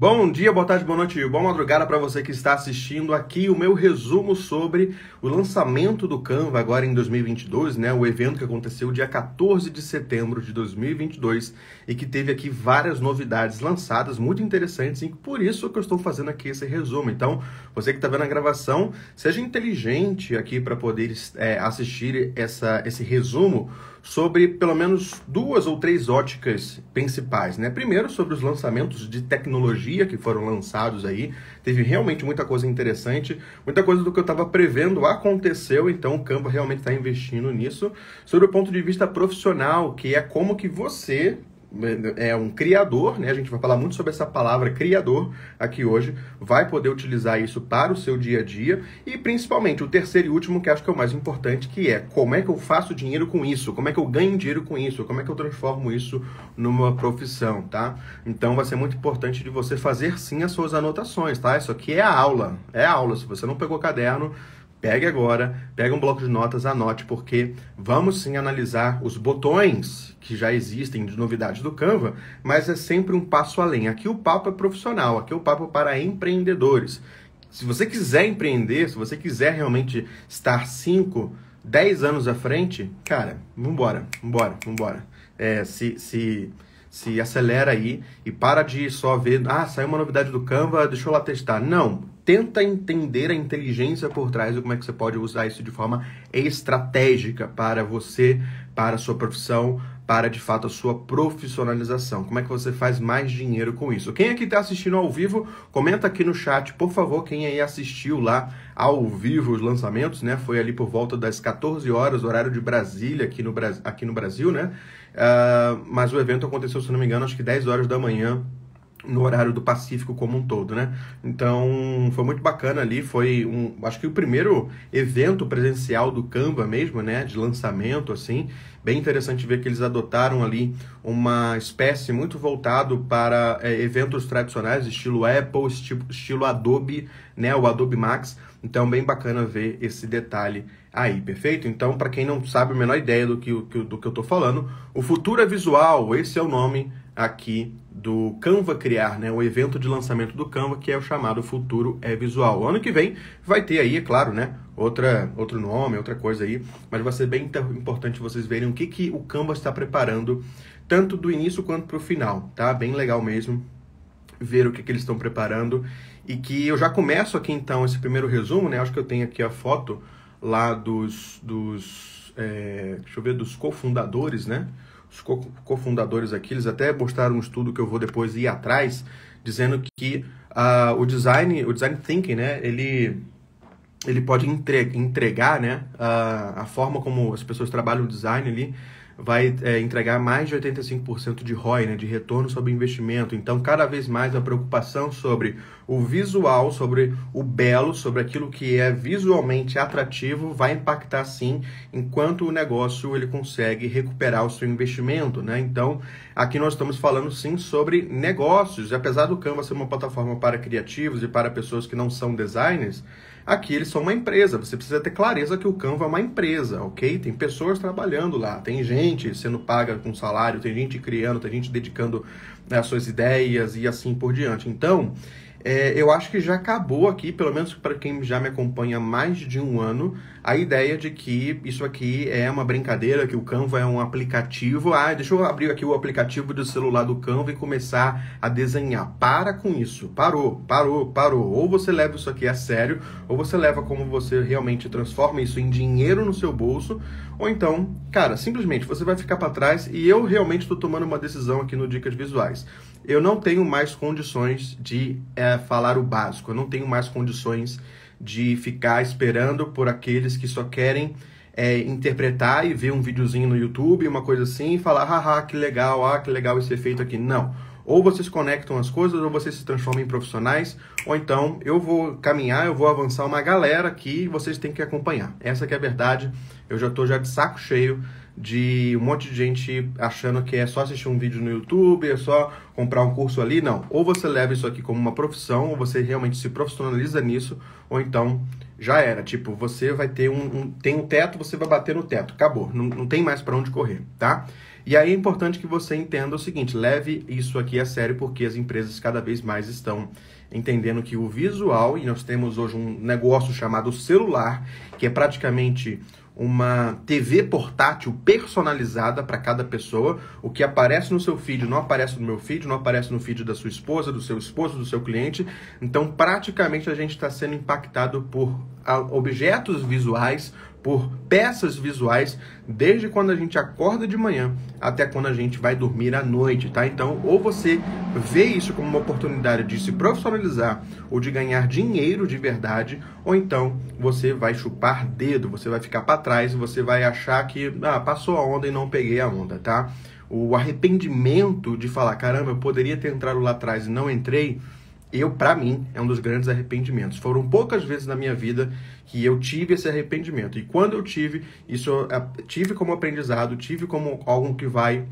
Bom dia, boa tarde, boa noite, boa madrugada para você que está assistindo aqui o meu resumo sobre o lançamento do Canva agora em 2022, né? O evento que aconteceu dia 14 de setembro de 2022 e que teve aqui várias novidades lançadas muito interessantes e por isso que eu estou fazendo aqui esse resumo. Então, você que está vendo a gravação, seja inteligente aqui para poder é, assistir essa, esse resumo sobre pelo menos duas ou três óticas principais, né? Primeiro sobre os lançamentos de tecnologia que foram lançados aí, teve realmente muita coisa interessante, muita coisa do que eu estava prevendo aconteceu, então o Canva realmente está investindo nisso. Sobre o ponto de vista profissional, que é como que você é um criador, né? A gente vai falar muito sobre essa palavra criador aqui hoje, vai poder utilizar isso para o seu dia a dia e principalmente o terceiro e último que acho que é o mais importante, que é como é que eu faço dinheiro com isso, como é que eu ganho dinheiro com isso, como é que eu transformo isso numa profissão, tá? Então vai ser muito importante de você fazer sim as suas anotações, tá? Isso aqui é a aula, é a aula. Se você não pegou caderno, Pegue agora, pega um bloco de notas, anote, porque vamos sim analisar os botões que já existem de novidades do Canva, mas é sempre um passo além. Aqui o papo é profissional, aqui o papo é para empreendedores. Se você quiser empreender, se você quiser realmente estar 5, 10 anos à frente, cara, vambora, vambora, vambora. É, se, se, se acelera aí e para de só ver, ah, saiu uma novidade do Canva, deixa eu lá testar. Não, tenta entender a inteligência por trás e como é que você pode usar isso de forma estratégica para você, para a sua profissão, para de fato a sua profissionalização. Como é que você faz mais dinheiro com isso? Quem aqui está assistindo ao vivo, comenta aqui no chat, por favor, quem aí assistiu lá ao vivo os lançamentos, né? Foi ali por volta das 14 horas, horário de Brasília, aqui no, aqui no Brasil, né? Uh, mas o evento aconteceu, se não me engano, acho que 10 horas da manhã no horário do Pacífico como um todo, né? Então foi muito bacana ali, foi um, acho que o primeiro evento presencial do Canva mesmo, né? De lançamento assim, bem interessante ver que eles adotaram ali uma espécie muito voltado para é, eventos tradicionais, estilo Apple, estilo, estilo Adobe, né? O Adobe Max. Então bem bacana ver esse detalhe aí, perfeito? Então para quem não sabe a menor ideia do que, do que eu tô falando, o Futuro é Visual, esse é o nome aqui do Canva Criar, né? O evento de lançamento do Canva, que é o chamado Futuro é Visual. Ano que vem vai ter aí, é claro, né? Outra, outro nome, outra coisa aí, mas vai ser bem importante vocês verem o que, que o Canva está preparando, tanto do início quanto para o final, tá? Bem legal mesmo ver o que, que eles estão preparando e que eu já começo aqui então esse primeiro resumo, né? Acho que eu tenho aqui a foto lá dos, dos é, deixa eu ver, dos cofundadores, né? os cofundadores aqui, eles até mostraram um estudo que eu vou depois ir atrás, dizendo que uh, o design, o design thinking, né, ele ele pode entregar, né, a, a forma como as pessoas trabalham o design ali, vai é, entregar mais de 85% de ROI, né, de retorno sobre investimento. Então, cada vez mais a preocupação sobre o visual, sobre o belo, sobre aquilo que é visualmente atrativo, vai impactar sim, enquanto o negócio ele consegue recuperar o seu investimento, né? Então, aqui nós estamos falando sim sobre negócios. E apesar do Canva ser uma plataforma para criativos e para pessoas que não são designers, Aqui eles são uma empresa, você precisa ter clareza que o Canva é uma empresa, ok? Tem pessoas trabalhando lá, tem gente sendo paga com salário, tem gente criando, tem gente dedicando né, as suas ideias e assim por diante. Então, é, eu acho que já acabou aqui, pelo menos para quem já me acompanha há mais de um ano, a ideia de que isso aqui é uma brincadeira, que o Canva é um aplicativo. Ah, deixa eu abrir aqui o aplicativo do celular do Canva e começar a desenhar. Para com isso. Parou, parou, parou. Ou você leva isso aqui a sério, ou você leva como você realmente transforma isso em dinheiro no seu bolso, ou então, cara, simplesmente você vai ficar para trás e eu realmente estou tomando uma decisão aqui no Dicas Visuais eu não tenho mais condições de é, falar o básico, eu não tenho mais condições de ficar esperando por aqueles que só querem é, interpretar e ver um videozinho no YouTube, uma coisa assim, e falar, haha, que legal, ah, que legal esse efeito aqui. Não. Ou vocês conectam as coisas, ou vocês se transformam em profissionais, ou então eu vou caminhar, eu vou avançar uma galera aqui e vocês têm que acompanhar. Essa que é a verdade. Eu já estou já de saco cheio de um monte de gente achando que é só assistir um vídeo no YouTube, é só comprar um curso ali. Não. Ou você leva isso aqui como uma profissão, ou você realmente se profissionaliza nisso, ou então já era. Tipo, você vai ter um, um tem um teto, você vai bater no teto. Acabou. Não, não tem mais para onde correr, tá? E aí é importante que você entenda o seguinte: leve isso aqui a sério, porque as empresas cada vez mais estão entendendo que o visual, e nós temos hoje um negócio chamado celular, que é praticamente uma TV portátil personalizada para cada pessoa. O que aparece no seu feed não aparece no meu feed, não aparece no feed da sua esposa, do seu esposo, do seu cliente. Então, praticamente a gente está sendo impactado por objetos visuais por peças visuais desde quando a gente acorda de manhã até quando a gente vai dormir à noite, tá? Então, ou você vê isso como uma oportunidade de se profissionalizar ou de ganhar dinheiro de verdade, ou então você vai chupar dedo, você vai ficar para trás e você vai achar que ah, passou a onda e não peguei a onda, tá? O arrependimento de falar, caramba, eu poderia ter entrado lá atrás e não entrei, eu, para mim, é um dos grandes arrependimentos. Foram poucas vezes na minha vida que eu tive esse arrependimento. E quando eu tive, isso eu tive como aprendizado, tive como algo que vai,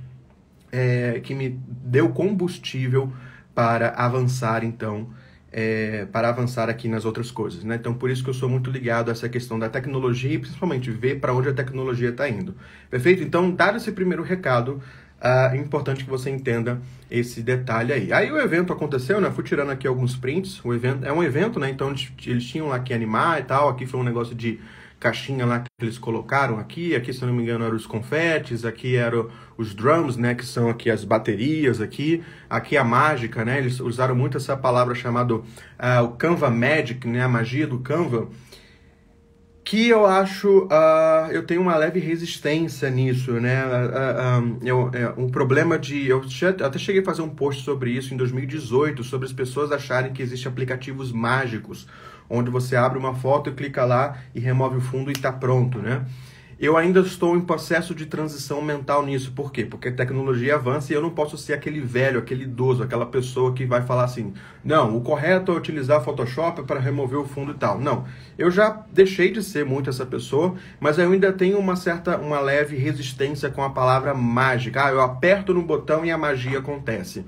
é, que me deu combustível para avançar, então, é, para avançar aqui nas outras coisas. Né? Então, por isso que eu sou muito ligado a essa questão da tecnologia e principalmente ver para onde a tecnologia está indo. Perfeito? Então, dado esse primeiro recado, é importante que você entenda esse detalhe aí. Aí o evento aconteceu, né? Fui tirando aqui alguns prints. O evento é um evento, né? Então eles, tinham lá que animar e tal. Aqui foi um negócio de caixinha lá que eles colocaram aqui. Aqui, se não me engano, eram os confetes. Aqui eram os drums, né? Que são aqui as baterias aqui. Aqui a mágica, né? Eles usaram muito essa palavra chamada uh, o Canva Magic, né? A magia do Canva que eu acho, uh, eu tenho uma leve resistência nisso, né? Uh, uh, eu, é, um problema de, eu até cheguei a fazer um post sobre isso em 2018, sobre as pessoas acharem que existem aplicativos mágicos, onde você abre uma foto e clica lá e remove o fundo e está pronto, né? Eu ainda estou em processo de transição mental nisso. Por quê? Porque a tecnologia avança e eu não posso ser aquele velho, aquele idoso, aquela pessoa que vai falar assim: não, o correto é utilizar Photoshop para remover o fundo e tal. Não. Eu já deixei de ser muito essa pessoa, mas eu ainda tenho uma certa, uma leve resistência com a palavra mágica. Ah, eu aperto no botão e a magia acontece.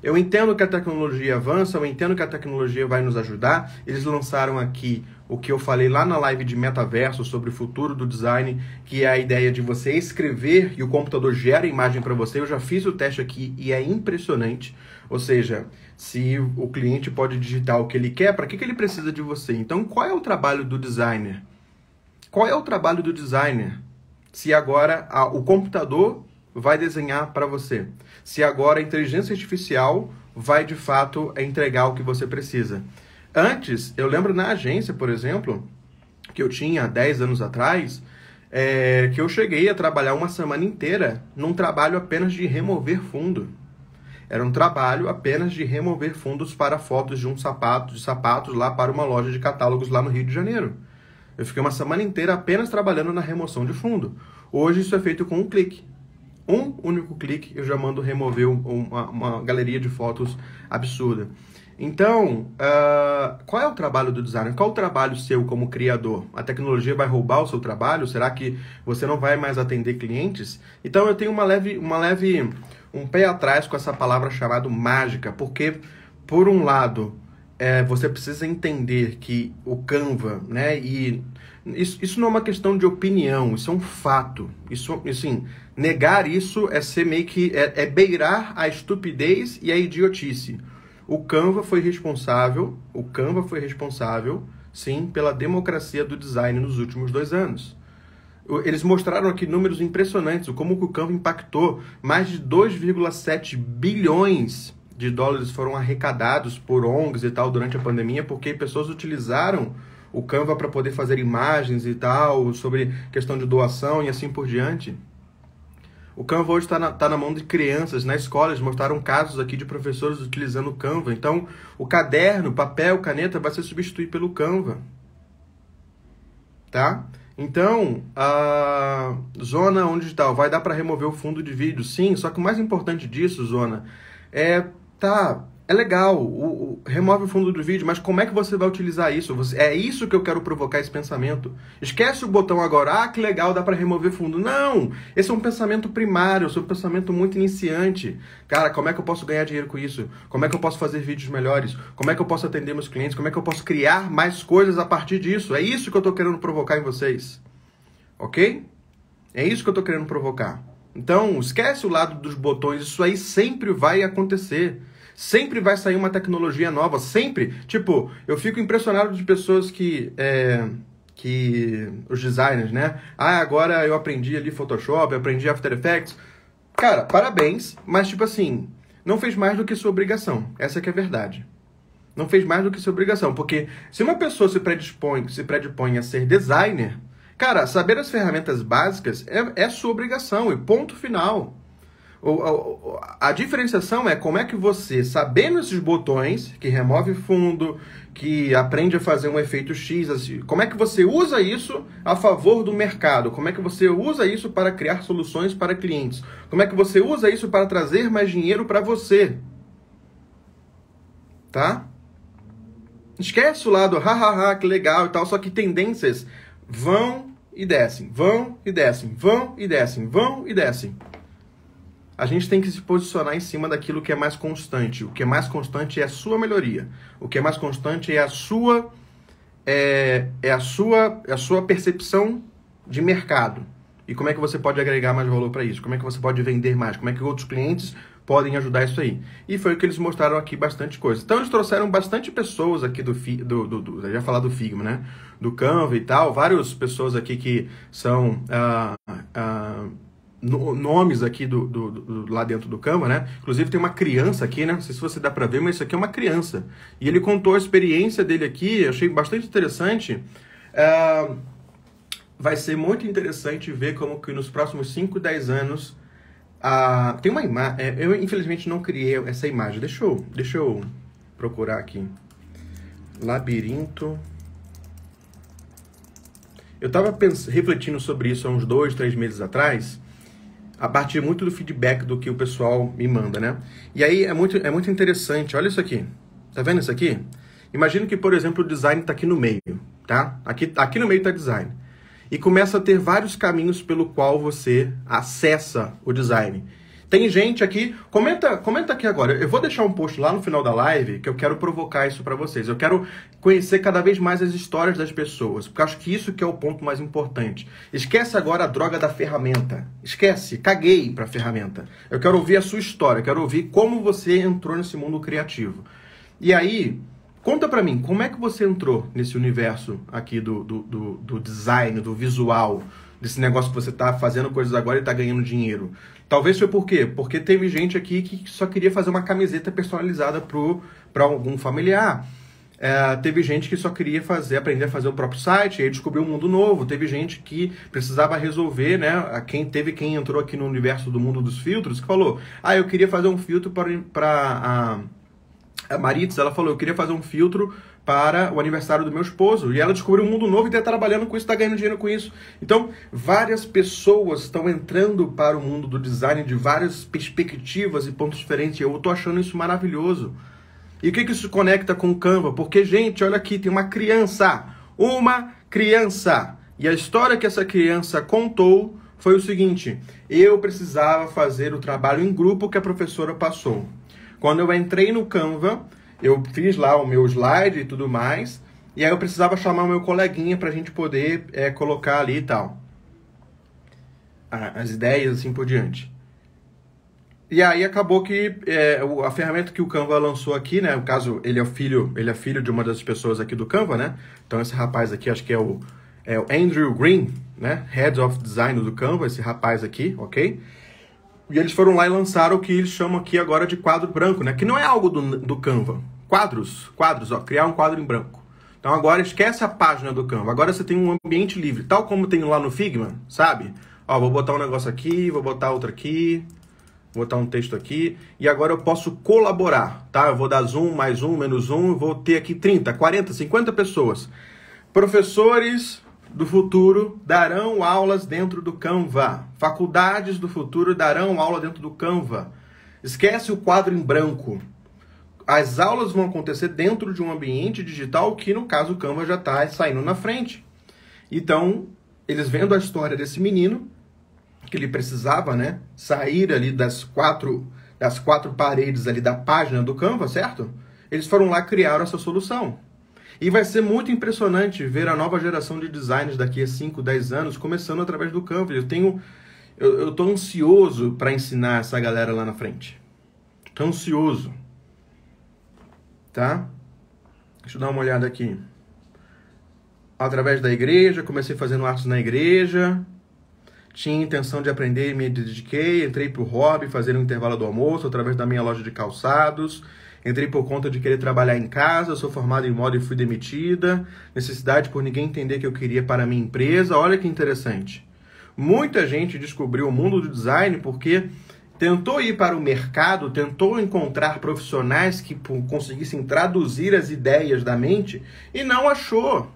Eu entendo que a tecnologia avança, eu entendo que a tecnologia vai nos ajudar. Eles lançaram aqui o que eu falei lá na live de metaverso sobre o futuro do design, que é a ideia de você escrever e o computador gera a imagem para você. Eu já fiz o teste aqui e é impressionante. Ou seja, se o cliente pode digitar o que ele quer, para que, que ele precisa de você? Então, qual é o trabalho do designer? Qual é o trabalho do designer? Se agora a, o computador vai desenhar para você. Se agora a inteligência artificial vai de fato entregar o que você precisa. Antes, eu lembro na agência, por exemplo, que eu tinha 10 anos atrás, é, que eu cheguei a trabalhar uma semana inteira num trabalho apenas de remover fundo. Era um trabalho apenas de remover fundos para fotos de um sapato, de sapatos lá para uma loja de catálogos lá no Rio de Janeiro. Eu fiquei uma semana inteira apenas trabalhando na remoção de fundo. Hoje isso é feito com um clique um único clique eu já mando remover uma, uma galeria de fotos absurda. Então, uh, qual é o trabalho do designer? Qual o trabalho seu como criador? A tecnologia vai roubar o seu trabalho? Será que você não vai mais atender clientes? Então, eu tenho uma leve, uma leve, um pé atrás com essa palavra chamada mágica, porque, por um lado, é, você precisa entender que o Canva, né, e isso, isso não é uma questão de opinião, isso é um fato. Isso, assim, negar isso é ser meio que. É, é beirar a estupidez e a idiotice. O Canva foi responsável, o Canva foi responsável, sim, pela democracia do design nos últimos dois anos. Eles mostraram aqui números impressionantes, como o Canva impactou. Mais de 2,7 bilhões de dólares foram arrecadados por ONGs e tal durante a pandemia, porque pessoas utilizaram o Canva para poder fazer imagens e tal, sobre questão de doação e assim por diante. O Canva hoje está na, tá na mão de crianças, na escola, eles mostraram casos aqui de professores utilizando o Canva. Então, o caderno, papel, caneta vai ser substituído pelo Canva. Tá? Então, a zona onde digital vai dar para remover o fundo de vídeo, sim, só que o mais importante disso, zona, é tá é legal, o, o, remove o fundo do vídeo, mas como é que você vai utilizar isso? Você, é isso que eu quero provocar esse pensamento. Esquece o botão agora, ah, que legal, dá para remover fundo. Não! Esse é um pensamento primário, esse é um pensamento muito iniciante. Cara, como é que eu posso ganhar dinheiro com isso? Como é que eu posso fazer vídeos melhores? Como é que eu posso atender meus clientes? Como é que eu posso criar mais coisas a partir disso? É isso que eu estou querendo provocar em vocês. Ok? É isso que eu estou querendo provocar. Então, esquece o lado dos botões, isso aí sempre vai acontecer. Sempre vai sair uma tecnologia nova, sempre. Tipo, eu fico impressionado de pessoas que. É, que. Os designers, né? Ah, agora eu aprendi ali Photoshop, aprendi After Effects. Cara, parabéns, mas tipo assim, não fez mais do que sua obrigação. Essa que é a verdade. Não fez mais do que sua obrigação. Porque se uma pessoa se predispõe, se predispõe a ser designer, cara, saber as ferramentas básicas é, é sua obrigação e ponto final. A, diferenciação é como é que você, sabendo esses botões, que remove fundo, que aprende a fazer um efeito X, assim, como é que você usa isso a favor do mercado? Como é que você usa isso para criar soluções para clientes? Como é que você usa isso para trazer mais dinheiro para você? Tá? Esquece o lado, hahaha, que legal e tal, só que tendências vão e descem, vão e descem, vão e descem, vão e descem a gente tem que se posicionar em cima daquilo que é mais constante. O que é mais constante é a sua melhoria. O que é mais constante é a sua é, é a sua é a sua percepção de mercado. E como é que você pode agregar mais valor para isso? Como é que você pode vender mais? Como é que outros clientes podem ajudar isso aí? E foi o que eles mostraram aqui bastante coisa. Então eles trouxeram bastante pessoas aqui do, do, do, do já falar do Figma, né? Do Canva e tal, várias pessoas aqui que são uh, uh, nomes aqui do, do, do, lá dentro do Canva, né? Inclusive tem uma criança aqui, né? Não sei se você dá para ver, mas isso aqui é uma criança. E ele contou a experiência dele aqui, achei bastante interessante. É... Vai ser muito interessante ver como que nos próximos 5, 10 anos a... tem uma imagem. É, eu infelizmente não criei essa imagem. Deixa eu, deixa eu procurar aqui. Labirinto. Eu estava refletindo sobre isso há uns dois, três meses atrás a partir muito do feedback do que o pessoal me manda, né? E aí é muito, é muito interessante. Olha isso aqui. Tá vendo isso aqui? Imagina que, por exemplo, o design está aqui no meio, tá? Aqui, aqui no meio está design. E começa a ter vários caminhos pelo qual você acessa o design. Tem gente aqui, comenta, comenta aqui agora. Eu vou deixar um post lá no final da live que eu quero provocar isso para vocês. Eu quero conhecer cada vez mais as histórias das pessoas, porque acho que isso que é o ponto mais importante. Esquece agora a droga da ferramenta. Esquece, caguei para ferramenta. Eu quero ouvir a sua história, quero ouvir como você entrou nesse mundo criativo. E aí, Conta para mim, como é que você entrou nesse universo aqui do, do, do, do design, do visual, desse negócio que você está fazendo coisas agora e está ganhando dinheiro? Talvez foi por quê? Porque teve gente aqui que só queria fazer uma camiseta personalizada para algum familiar. É, teve gente que só queria fazer, aprender a fazer o próprio site, e aí descobriu um mundo novo. Teve gente que precisava resolver, né? Quem teve quem entrou aqui no universo do mundo dos filtros, que falou: "Ah, eu queria fazer um filtro para a a Maritz, ela falou: "Eu queria fazer um filtro para o aniversário do meu esposo. E ela descobriu um mundo novo e está trabalhando com isso, está ganhando dinheiro com isso. Então, várias pessoas estão entrando para o mundo do design de várias perspectivas e pontos diferentes. Eu estou achando isso maravilhoso. E o que, que isso conecta com o Canva? Porque, gente, olha aqui, tem uma criança. Uma criança. E a história que essa criança contou foi o seguinte: eu precisava fazer o trabalho em grupo que a professora passou. Quando eu entrei no Canva, eu fiz lá o meu slide e tudo mais, e aí eu precisava chamar o meu coleguinha para a gente poder é, colocar ali e tal. As ideias assim por diante. E aí acabou que é, a ferramenta que o Canva lançou aqui, né? No caso, ele é o filho, ele é filho de uma das pessoas aqui do Canva, né? Então esse rapaz aqui, acho que é o, é o Andrew Green, né? Head of Design do Canva, esse rapaz aqui, ok? E eles foram lá e lançaram o que eles chamam aqui agora de quadro branco, né? Que não é algo do, do Canva. Quadros, quadros, ó, criar um quadro em branco. Então agora esquece a página do Canva. Agora você tem um ambiente livre, tal como tem lá no Figma, sabe? Ó, vou botar um negócio aqui, vou botar outro aqui, vou botar um texto aqui. E agora eu posso colaborar, tá? Eu vou dar zoom, mais um, menos um, vou ter aqui 30, 40, 50 pessoas. Professores do futuro darão aulas dentro do Canva. Faculdades do futuro darão aula dentro do Canva. Esquece o quadro em branco. As aulas vão acontecer dentro de um ambiente digital que, no caso, o Canva já está saindo na frente. Então, eles vendo a história desse menino, que ele precisava né, sair ali das quatro, das quatro paredes ali da página do Canva, certo? Eles foram lá criar essa solução. E vai ser muito impressionante ver a nova geração de designers daqui a 5, 10 anos começando através do Canva. Eu tenho Eu, tô ansioso para ensinar essa galera lá na frente. Tô ansioso. Tá? Deixa eu dar uma olhada aqui. Através da igreja, comecei fazendo artes na igreja. Tinha intenção de aprender e me dediquei. Entrei pro hobby, fazer um intervalo do almoço através da minha loja de calçados. Entrei por conta de querer trabalhar em casa, sou formada em moda e fui demitida. Necessidade por ninguém entender que eu queria para a minha empresa. Olha que interessante. Muita gente descobriu o mundo do design porque tentou ir para o mercado, tentou encontrar profissionais que conseguissem traduzir as ideias da mente e não achou.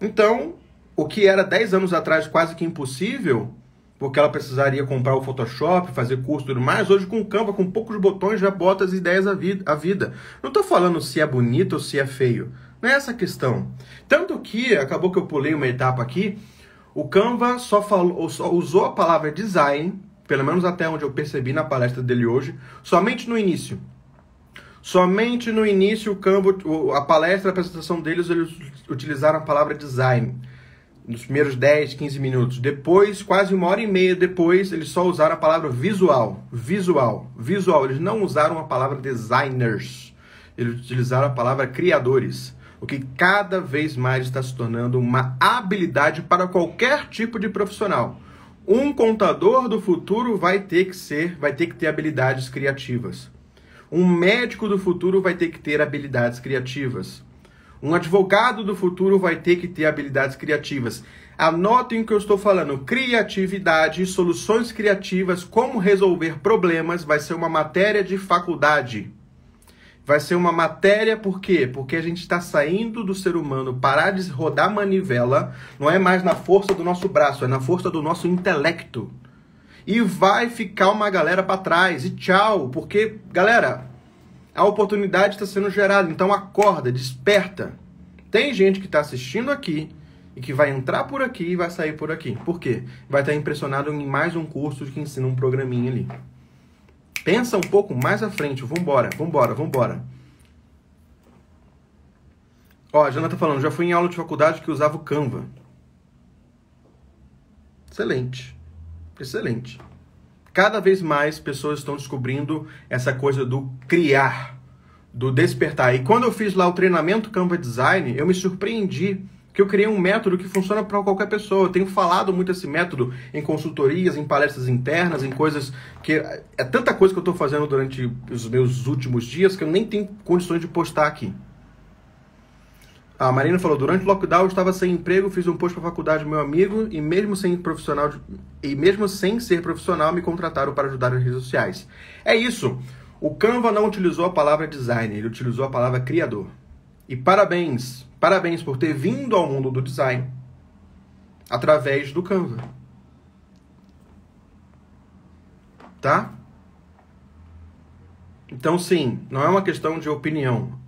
Então, o que era 10 anos atrás quase que impossível, porque ela precisaria comprar o Photoshop, fazer curso e tudo mais, hoje com o Canva, com poucos botões, já bota as ideias à vida. Não estou falando se é bonito ou se é feio. Não é essa a questão. Tanto que, acabou que eu pulei uma etapa aqui, o Canva só, falou, só usou a palavra design, pelo menos até onde eu percebi na palestra dele hoje, somente no início. Somente no início, o Canva, a palestra, a apresentação deles, eles utilizaram a palavra design. Nos primeiros 10, 15 minutos. Depois, quase uma hora e meia depois, eles só usaram a palavra visual. Visual. Visual. Eles não usaram a palavra designers. Eles utilizaram a palavra criadores. O que cada vez mais está se tornando uma habilidade para qualquer tipo de profissional. Um contador do futuro vai ter que ser, vai ter que ter habilidades criativas. Um médico do futuro vai ter que ter habilidades criativas. Um advogado do futuro vai ter que ter habilidades criativas. Anotem o que eu estou falando. Criatividade, soluções criativas, como resolver problemas, vai ser uma matéria de faculdade. Vai ser uma matéria, por quê? Porque a gente está saindo do ser humano, parar de rodar manivela, não é mais na força do nosso braço, é na força do nosso intelecto e vai ficar uma galera para trás. E tchau, porque, galera, a oportunidade está sendo gerada. Então acorda, desperta. Tem gente que está assistindo aqui e que vai entrar por aqui e vai sair por aqui. Por quê? Vai estar impressionado em mais um curso que ensina um programinha ali. Pensa um pouco mais à frente. Vambora, vambora, vambora. Ó, a Jana tá falando, já fui em aula de faculdade que usava o Canva. Excelente. Excelente. Cada vez mais pessoas estão descobrindo essa coisa do criar, do despertar. E quando eu fiz lá o treinamento Canva Design, eu me surpreendi que eu criei um método que funciona para qualquer pessoa. Eu tenho falado muito esse método em consultorias, em palestras internas, em coisas que é tanta coisa que eu estou fazendo durante os meus últimos dias que eu nem tenho condições de postar aqui. A Marina falou: durante o lockdown eu estava sem emprego, fiz um post para a faculdade meu amigo e mesmo sem profissional e mesmo sem ser profissional me contrataram para ajudar nas redes sociais. É isso. O Canva não utilizou a palavra design, ele utilizou a palavra criador. E parabéns, parabéns por ter vindo ao mundo do design através do Canva. Tá? Então, sim, não é uma questão de opinião.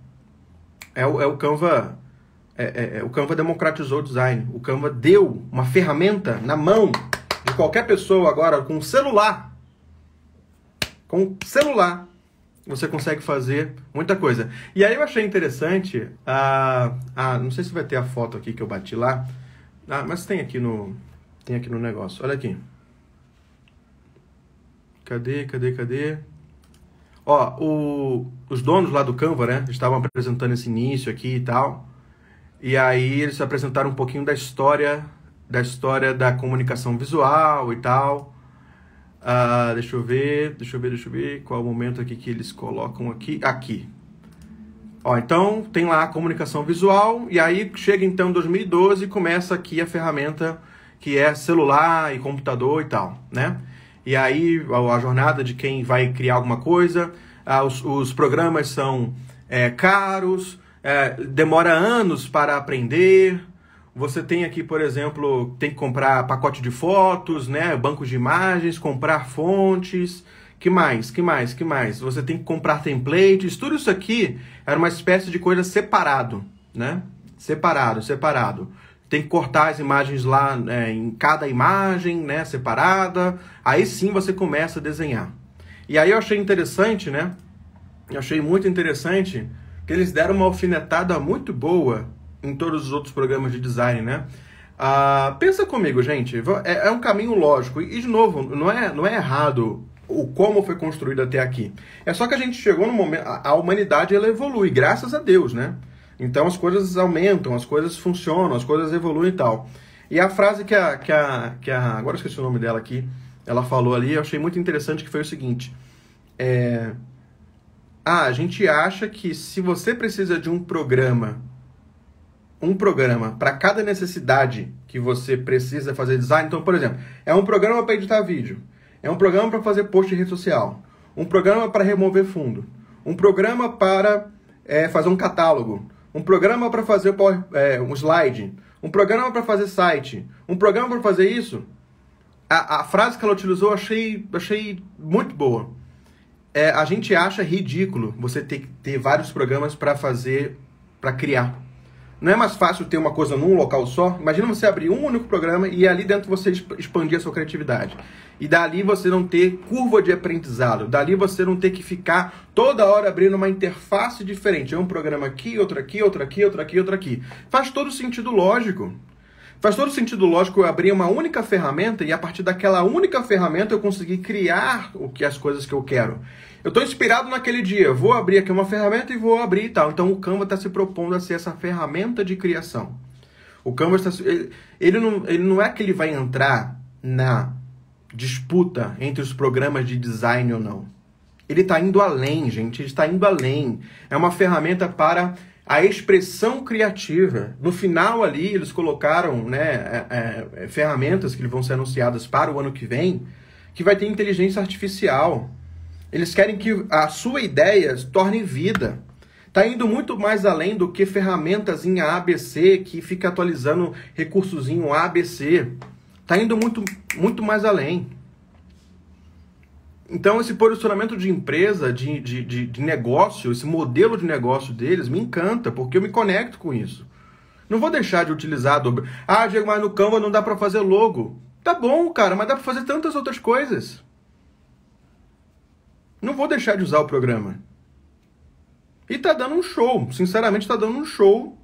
É o, é o Canva é, é, é, o Canva democratizou o design. O Canva deu uma ferramenta na mão de qualquer pessoa agora com um celular. Com um celular você consegue fazer muita coisa. E aí eu achei interessante, ah, ah, não sei se vai ter a foto aqui que eu bati lá, ah, mas tem aqui no tem aqui no negócio. Olha aqui. Cadê, cadê, cadê? Ó, o, os donos lá do Canva, né, estavam apresentando esse início aqui e tal. E aí eles apresentaram um pouquinho da história da história da comunicação visual e tal. Uh, deixa eu ver, deixa eu ver, deixa eu ver qual é o momento aqui que eles colocam aqui. Aqui. Ó, então tem lá a comunicação visual e aí chega então 2012 e começa aqui a ferramenta que é celular e computador e tal, né? E aí a, jornada de quem vai criar alguma coisa, uh, os, os programas são é, caros, é, demora anos para aprender. Você tem aqui, por exemplo, tem que comprar pacote de fotos, né, bancos de imagens, comprar fontes. Que mais? Que mais? Que mais? Você tem que comprar templates. Tudo isso aqui era uma espécie de coisa separado, né? Separado, separado. Tem que cortar as imagens lá né, em cada imagem, né, separada. Aí sim você começa a desenhar. E aí eu achei interessante, né? Eu achei muito interessante que eles deram uma alfinetada muito boa em todos os outros programas de design, né? Ah, pensa comigo, gente. É, é, um caminho lógico. E, de novo, não é, não é errado o como foi construído até aqui. É só que a gente chegou no momento. A, a humanidade ela evolui, graças a Deus, né? Então as coisas aumentam, as coisas funcionam, as coisas evoluem e tal. E a frase que a, que a, que a agora esqueci o nome dela aqui, ela falou ali, eu achei muito interessante que foi o seguinte: é, ah, a gente acha que se você precisa de um programa, um programa para cada necessidade que você precisa fazer design, então, por exemplo, é um programa para editar vídeo, é um programa para fazer post em rede social, um programa para remover fundo, um programa para é, fazer um catálogo, um programa para fazer é, um slide, um programa para fazer site, um programa para fazer isso. A, a, frase que ela utilizou eu achei, achei muito boa. É, a gente acha ridículo você ter que ter vários programas para fazer, para criar. Não é mais fácil ter uma coisa num local só? Imagina você abrir um único programa e ali dentro você expandir a sua criatividade. E dali você não ter curva de aprendizado. Dali você não ter que ficar toda hora abrindo uma interface diferente. É um programa aqui, outro aqui, outro aqui, outro aqui, outro aqui. Faz todo sentido lógico. Faz todo sentido lógico eu abrir uma única ferramenta e a partir daquela única ferramenta eu conseguir criar o que as coisas que eu quero. Eu estou inspirado naquele dia, vou abrir aqui uma ferramenta e vou abrir e tal. Então o Canva está se propondo a ser essa ferramenta de criação. O Canva está ele, ele, não, ele não é que ele vai entrar na disputa entre os programas de design ou não. Ele está indo além, gente. Ele está indo além. É uma ferramenta para a expressão criativa. No final ali, eles colocaram né, é, é, ferramentas que vão ser anunciadas para o ano que vem, que vai ter inteligência artificial. Eles querem que a sua ideia se torne vida. Está indo muito mais além do que ferramentas em ABC que fica atualizando recursos em ABC. Está indo muito, muito mais além. Então, esse posicionamento de empresa, de, de, de, de, negócio, esse modelo de negócio deles me encanta, porque eu me conecto com isso. Não vou deixar de utilizar. Ah, Diego, mas no Canva não dá para fazer logo. Tá bom, cara, mas dá para fazer tantas outras coisas. Não vou deixar de usar o programa. E tá dando um show. Sinceramente, tá dando um show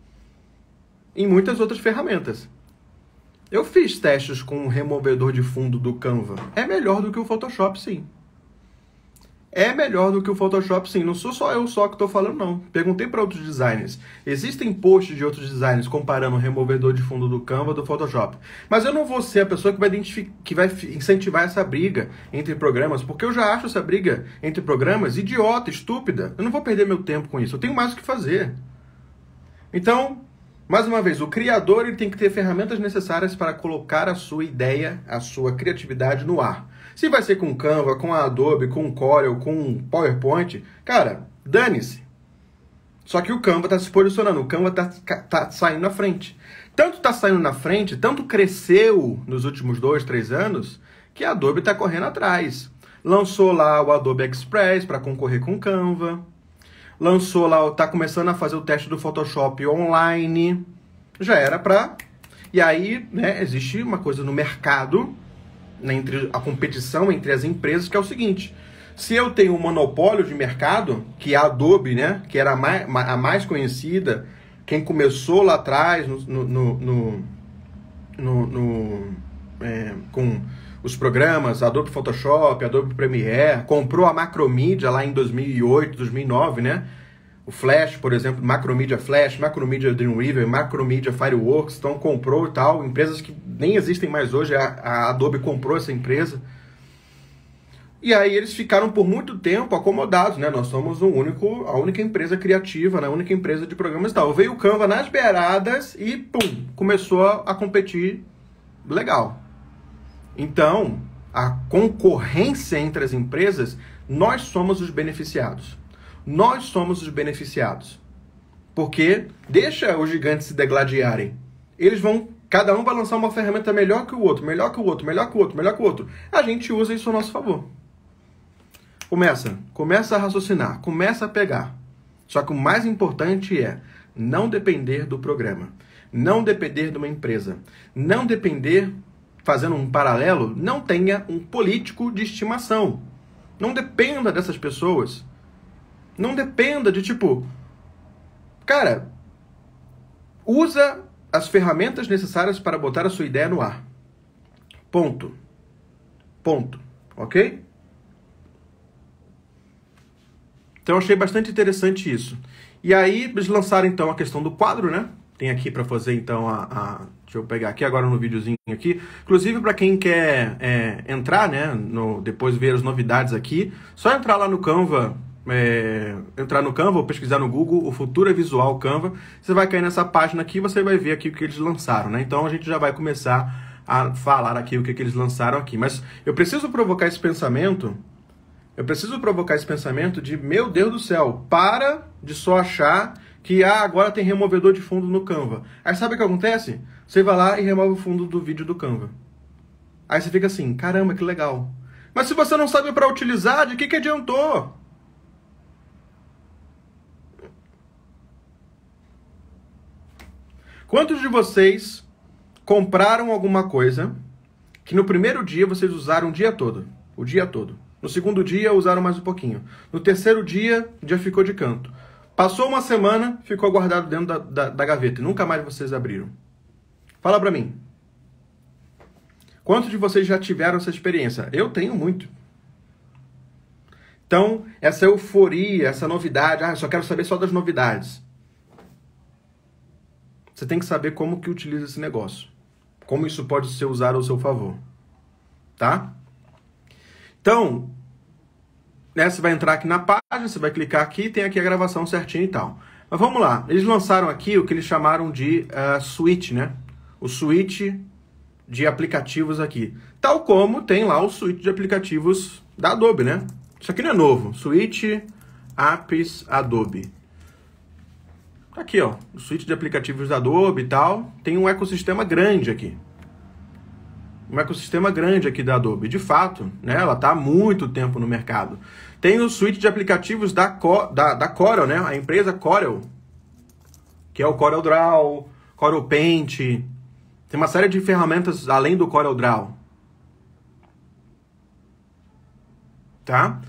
em muitas outras ferramentas. Eu fiz testes com o removedor de fundo do Canva. É melhor do que o Photoshop, sim é melhor do que o Photoshop, sim. Não sou só eu só que estou falando, não. Perguntei para outros designers. Existem posts de outros designers comparando o removedor de fundo do Canva do Photoshop. Mas eu não vou ser a pessoa que vai, que vai incentivar essa briga entre programas, porque eu já acho essa briga entre programas idiota, estúpida. Eu não vou perder meu tempo com isso. Eu tenho mais o que fazer. Então, mais uma vez, o criador ele tem que ter ferramentas necessárias para colocar a sua ideia, a sua criatividade no ar. Se vai ser com Canva, com Adobe, com Corel, com PowerPoint, cara, dane-se. Só que o Canva está se posicionando, o Canva está tá saindo na frente. Tanto está saindo na frente, tanto cresceu nos últimos dois, três anos, que a Adobe está correndo atrás. Lançou lá o Adobe Express para concorrer com o Canva. Lançou lá, está começando a fazer o teste do Photoshop online. Já era para. E aí, né, existe uma coisa no mercado né, entre a competição entre as empresas, que é o seguinte: se eu tenho um monopólio de mercado, que é a Adobe, né, que era a mais, a mais conhecida, quem começou lá atrás no, no, no, no é, com os programas Adobe Photoshop, Adobe Premiere, comprou a Macromedia lá em 2008, 2009, né? O Flash, por exemplo, Macromedia Flash, Macromedia Dreamweaver, Macromedia Fireworks, então comprou e tal, empresas que nem existem mais hoje, a, a Adobe comprou essa empresa. E aí eles ficaram por muito tempo acomodados, né? Nós somos o único, a única empresa criativa, né? a única empresa de programas e tal. Veio o Canva nas beiradas e pum, começou a, a competir legal. Então, a concorrência entre as empresas, nós somos os beneficiados nós somos os beneficiados. Porque deixa os gigantes se degladiarem. Eles vão, cada um vai lançar uma ferramenta melhor que o outro, melhor que o outro, melhor que o outro, melhor que o outro. A gente usa isso a nosso favor. Começa, começa a raciocinar, começa a pegar. Só que o mais importante é não depender do programa, não depender de uma empresa, não depender, fazendo um paralelo, não tenha um político de estimação. Não dependa dessas pessoas. Não dependa de tipo. Cara, usa as ferramentas necessárias para botar a sua ideia no ar. Ponto. Ponto. Ok? Então achei bastante interessante isso. E aí eles lançaram então a questão do quadro, né? Tem aqui para fazer então a, a, Deixa eu pegar aqui agora no videozinho aqui. Inclusive para quem quer é, entrar, né? No, depois ver as novidades aqui, só entrar lá no Canva. É, entrar no Canva ou pesquisar no Google o Futura Visual Canva. Você vai cair nessa página aqui e você vai ver aqui o que eles lançaram, né? Então a gente já vai começar a falar aqui o que, que eles lançaram aqui. Mas eu preciso provocar esse pensamento eu preciso provocar esse pensamento de, meu Deus do céu, para de só achar que ah, agora tem removedor de fundo no Canva. Aí sabe o que acontece? Você vai lá e remove o fundo do vídeo do Canva. Aí você fica assim, caramba, que legal. Mas se você não sabe para utilizar, de que, que adiantou? Quantos de vocês compraram alguma coisa que no primeiro dia vocês usaram o dia todo? O dia todo. No segundo dia, usaram mais um pouquinho. No terceiro dia, já ficou de canto. Passou uma semana, ficou guardado dentro da, da, da gaveta. E nunca mais vocês abriram. Fala pra mim. Quantos de vocês já tiveram essa experiência? Eu tenho muito. Então, essa euforia, essa novidade, ah, eu só quero saber só das novidades. Você tem que saber como que utiliza esse negócio. Como isso pode ser usado ao seu favor. Tá? Então, né, você vai entrar aqui na página, você vai clicar aqui, tem aqui a gravação certinho e tal. Mas vamos lá, eles lançaram aqui o que eles chamaram de uh, suite, né? O suite de aplicativos aqui. Tal como tem lá o suite de aplicativos da Adobe, né? Isso aqui não é novo. Suite Apps Adobe. Tá aqui, ó. O suite de aplicativos da Adobe e tal. Tem um ecossistema grande aqui um ecossistema grande aqui da Adobe. De fato, né, ela está há muito tempo no mercado. Tem o suite de aplicativos da, Co, da, da Corel, né, a empresa Corel, que é o Corel Draw, Corel Paint. Tem uma série de ferramentas além do Corel Draw. Tá?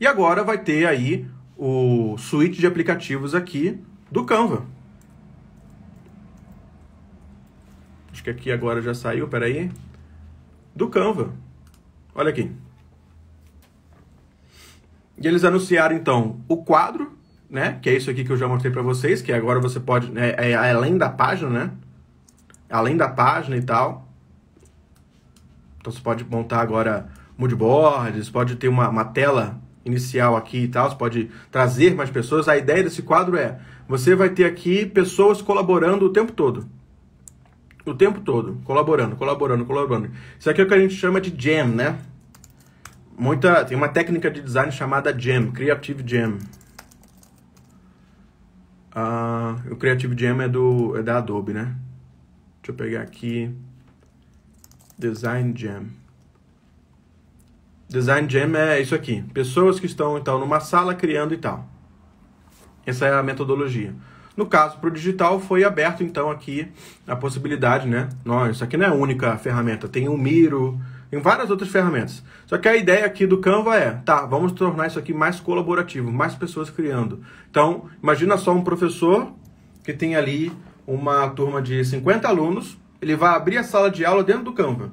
E agora vai ter aí o suite de aplicativos aqui do Canva. Acho que aqui agora já saiu, peraí. aí do Canva. Olha aqui. E eles anunciaram então o quadro, né? Que é isso aqui que eu já mostrei para vocês, que agora você pode, né, é além da página, né? Além da página e tal. Então você pode montar agora moodboards, pode ter uma, uma tela inicial aqui e tal, você pode trazer mais pessoas. A ideia desse quadro é, você vai ter aqui pessoas colaborando o tempo todo o tempo todo, colaborando, colaborando, colaborando. Isso aqui é o que a gente chama de jam, né? Muita, tem uma técnica de design chamada jam, Creative Jam. Uh, o Creative Jam é, do, é da Adobe, né? Deixa eu pegar aqui. Design Jam. Design Jam é isso aqui. Pessoas que estão, então, numa sala criando e tal. Essa é a metodologia. No caso, para o digital, foi aberto então aqui a possibilidade, né? Não, isso aqui não é a única ferramenta, tem o Miro, tem várias outras ferramentas. Só que a ideia aqui do Canva é, tá, vamos tornar isso aqui mais colaborativo, mais pessoas criando. Então, imagina só um professor que tem ali uma turma de 50 alunos, ele vai abrir a sala de aula dentro do Canva.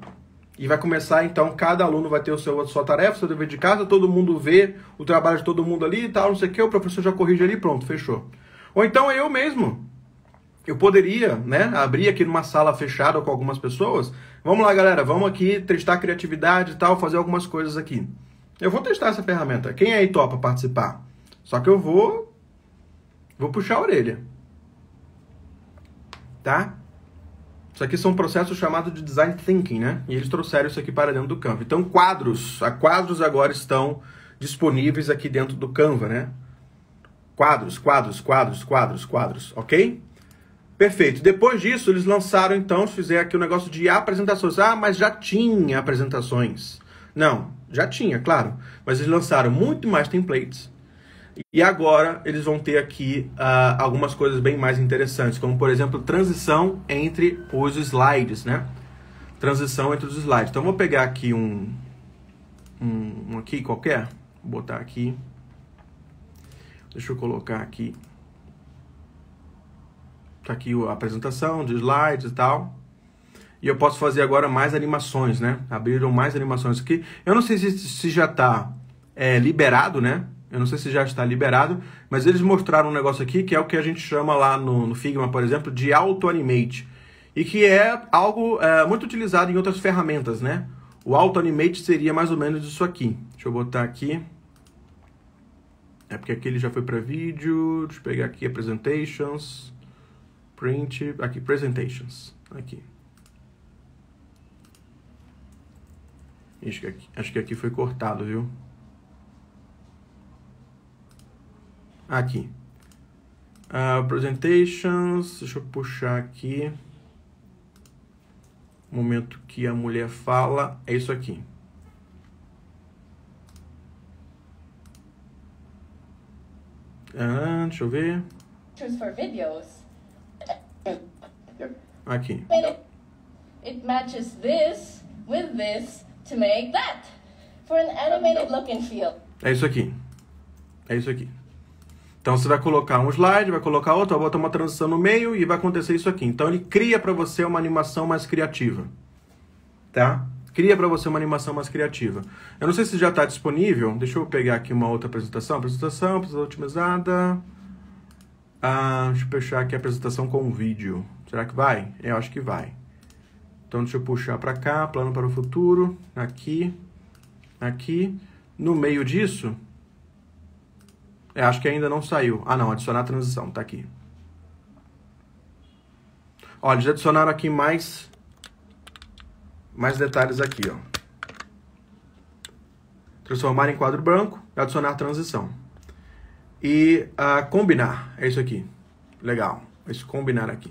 E vai começar, então, cada aluno vai ter o seu, a sua tarefa, seu dever de casa, todo mundo vê o trabalho de todo mundo ali e tal, não sei o que, o professor já corrige ali pronto, fechou. Ou então eu mesmo. Eu poderia, né, abrir aqui numa sala fechada com algumas pessoas. Vamos lá, galera, vamos aqui testar criatividade e tal, fazer algumas coisas aqui. Eu vou testar essa ferramenta. Quem aí topa participar? Só que eu vou vou puxar a orelha. Tá? Isso aqui são processos chamados de design thinking, né? E eles trouxeram isso aqui para dentro do Canva. Então, quadros, a quadros agora estão disponíveis aqui dentro do Canva, né? Quadros, quadros, quadros, quadros, quadros, ok? Perfeito. Depois disso, eles lançaram, então, fizeram aqui o um negócio de apresentações. Ah, mas já tinha apresentações. Não, já tinha, claro. Mas eles lançaram muito mais templates. E agora eles vão ter aqui uh, algumas coisas bem mais interessantes, como, por exemplo, transição entre os slides, né? Transição entre os slides. Então, vou pegar aqui um, um, um aqui qualquer, vou botar aqui. Deixa eu colocar aqui. Tá aqui a apresentação de slides e tal. E eu posso fazer agora mais animações, né? Abriram mais animações aqui. Eu não sei se, se já está é, liberado, né? Eu não sei se já está liberado, mas eles mostraram um negócio aqui que é o que a gente chama lá no, no Figma, por exemplo, de Auto-Animate. E que é algo é, muito utilizado em outras ferramentas, né? O Auto-Animate seria mais ou menos isso aqui. Deixa eu botar aqui. É porque aqui ele já foi para vídeo. Deixa eu pegar aqui Presentations. Print. Aqui, Presentations. Aqui. Acho que aqui, acho que aqui foi cortado, viu? Aqui. Uh, presentations, deixa eu puxar aqui. O momento que a mulher fala, é isso aqui. Ah, deixa eu ver. For videos. Aqui. It matches this with this to make that. For an animated look and feel. É isso aqui. É isso aqui. Então você vai colocar um slide, vai colocar outro, vai botar uma transição no meio e vai acontecer isso aqui. Então ele cria para você uma animação mais criativa. Tá? Cria para você uma animação mais criativa. Eu não sei se já está disponível. Deixa eu pegar aqui uma outra apresentação. Apresentação, apresentação otimizada. Ah, deixa eu fechar aqui a apresentação com vídeo. Será que vai? Eu acho que vai. Então deixa eu puxar para cá, plano para o futuro, aqui, aqui. No meio disso, é, acho que ainda não saiu. Ah, não, adicionar transição, tá aqui. Olha, eles adicionaram aqui mais mais detalhes aqui, ó. Transformar em quadro branco adicionar transição. E uh, combinar, é isso aqui. Legal, esse combinar aqui.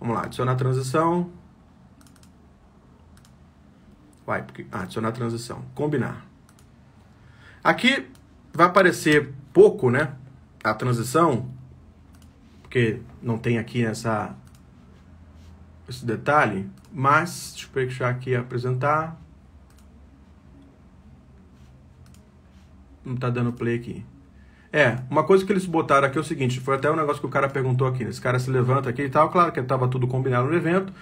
Vamos lá, adicionar transição. Vai, porque, ah, adicionar transição. Combinar. Aqui vai aparecer pouco, né? A transição, porque não tem aqui essa, esse detalhe, mas deixa eu fechar aqui apresentar. Não tá dando play aqui. É, uma coisa que eles botaram aqui é o seguinte, foi até um negócio que o cara perguntou aqui, né? esse cara se levanta aqui e tal, claro que estava tudo combinado no evento,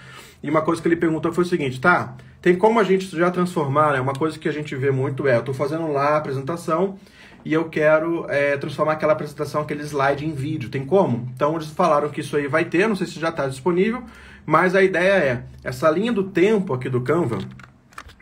e uma coisa que ele perguntou foi o seguinte, tá, tem como a gente já transformar, né? Uma coisa que a gente vê muito é, eu estou fazendo lá a apresentação e eu quero é, transformar aquela apresentação, aquele slide em vídeo. Tem como? Então eles falaram que isso aí vai ter, não sei se já está disponível, mas a ideia é, essa linha do tempo aqui do Canva,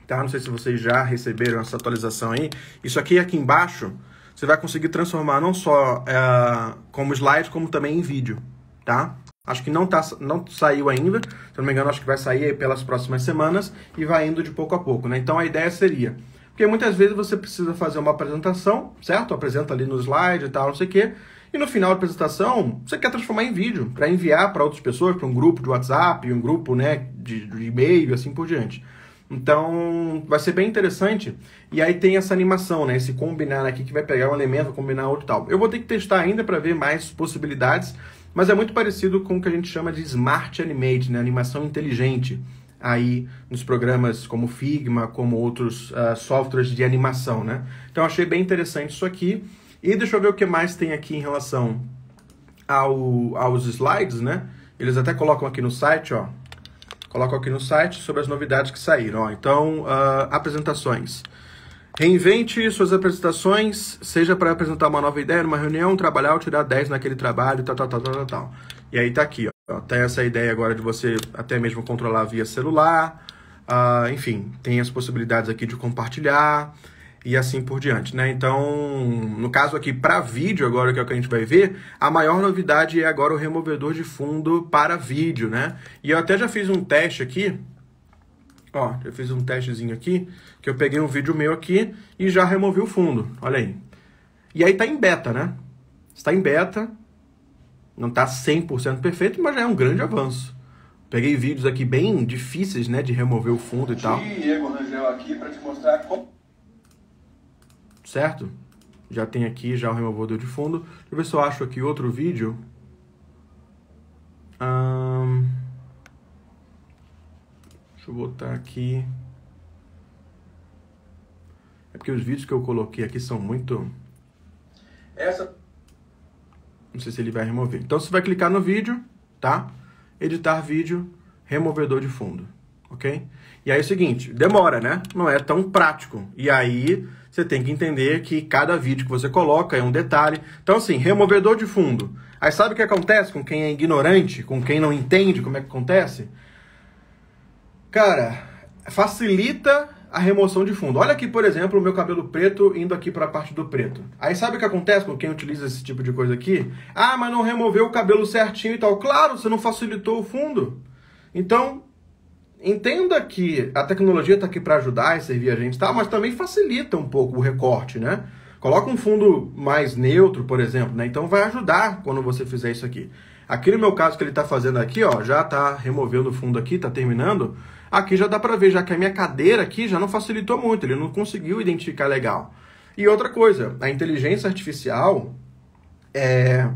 tá? Não sei se vocês já receberam essa atualização aí. Isso aqui aqui embaixo, você vai conseguir transformar não só é, como slide, como também em vídeo, tá? Acho que não, tá, não saiu ainda, se não me engano, acho que vai sair pelas próximas semanas e vai indo de pouco a pouco, né? Então a ideia seria, porque muitas vezes você precisa fazer uma apresentação, certo? Apresenta ali no slide e tal, não sei o quê, e no final da apresentação você quer transformar em vídeo para enviar para outras pessoas, para um grupo de WhatsApp, um grupo, né, de, de e-mail, assim por diante. Então, vai ser bem interessante. E aí tem essa animação, né? Esse combinar aqui que vai pegar um elemento, combinar outro tal. Eu vou ter que testar ainda para ver mais possibilidades, mas é muito parecido com o que a gente chama de Smart Animate, né? Animação inteligente aí nos programas como Figma, como outros uh, softwares de animação, né? Então achei bem interessante isso aqui. E deixa eu ver o que mais tem aqui em relação ao, aos slides, né? Eles até colocam aqui no site, ó. Colocam aqui no site sobre as novidades que saíram. Ó. Então, uh, apresentações. Reinvente suas apresentações, seja para apresentar uma nova ideia numa reunião, trabalhar ou tirar 10 naquele trabalho, tal, tal, tal, tal, tal. E aí tá aqui, ó. Tem essa ideia agora de você até mesmo controlar via celular. Uh, enfim, tem as possibilidades aqui de compartilhar e assim por diante, né? Então, no caso aqui para vídeo agora que é o que a gente vai ver, a maior novidade é agora o removedor de fundo para vídeo, né? E eu até já fiz um teste aqui, Ó, eu fiz um testezinho aqui, que eu peguei um vídeo meu aqui e já removi o fundo. Olha aí. E aí tá em beta, né? Está em beta. Não tá 100% perfeito, mas já é um grande avanço. Peguei vídeos aqui bem difíceis, né, de remover o fundo e tal. Diego Rangel aqui para te mostrar como Certo? Já tem aqui já o removedor de fundo. Deixa eu ver se eu acho aqui outro vídeo. Hum... Deixa eu botar aqui. É porque os vídeos que eu coloquei aqui são muito. Essa. Não sei se ele vai remover. Então você vai clicar no vídeo, tá? Editar vídeo, removedor de fundo, ok? E aí é o seguinte, demora, né? Não é tão prático. E aí você tem que entender que cada vídeo que você coloca é um detalhe. Então assim, removedor de fundo. Aí sabe o que acontece com quem é ignorante, com quem não entende como é que acontece? Cara, facilita a remoção de fundo. Olha aqui, por exemplo, o meu cabelo preto indo aqui para a parte do preto. Aí sabe o que acontece com quem utiliza esse tipo de coisa aqui? Ah, mas não removeu o cabelo certinho e tal. Claro, você não facilitou o fundo. Então, entenda que a tecnologia está aqui para ajudar e servir a gente, tá? mas também facilita um pouco o recorte, né? Coloca um fundo mais neutro, por exemplo, né? Então vai ajudar quando você fizer isso aqui. Aqui no meu caso que ele está fazendo aqui, ó, já está removendo o fundo aqui, está terminando. Aqui já dá para ver, já que a minha cadeira aqui já não facilitou muito, ele não conseguiu identificar legal. E outra coisa, a inteligência artificial, é...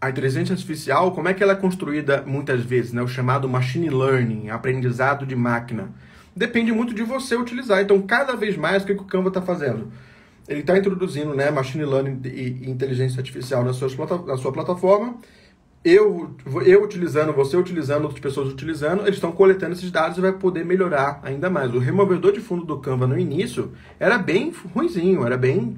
a inteligência artificial, como é que ela é construída muitas vezes, né? O chamado machine learning, aprendizado de máquina. Depende muito de você utilizar. Então, cada vez mais, o que o Canva está fazendo? Ele está introduzindo né, machine learning e inteligência artificial na sua, na sua plataforma eu, eu utilizando, você utilizando, outras pessoas utilizando, eles estão coletando esses dados e vai poder melhorar ainda mais. O removedor de fundo do Canva no início era bem ruinzinho, era bem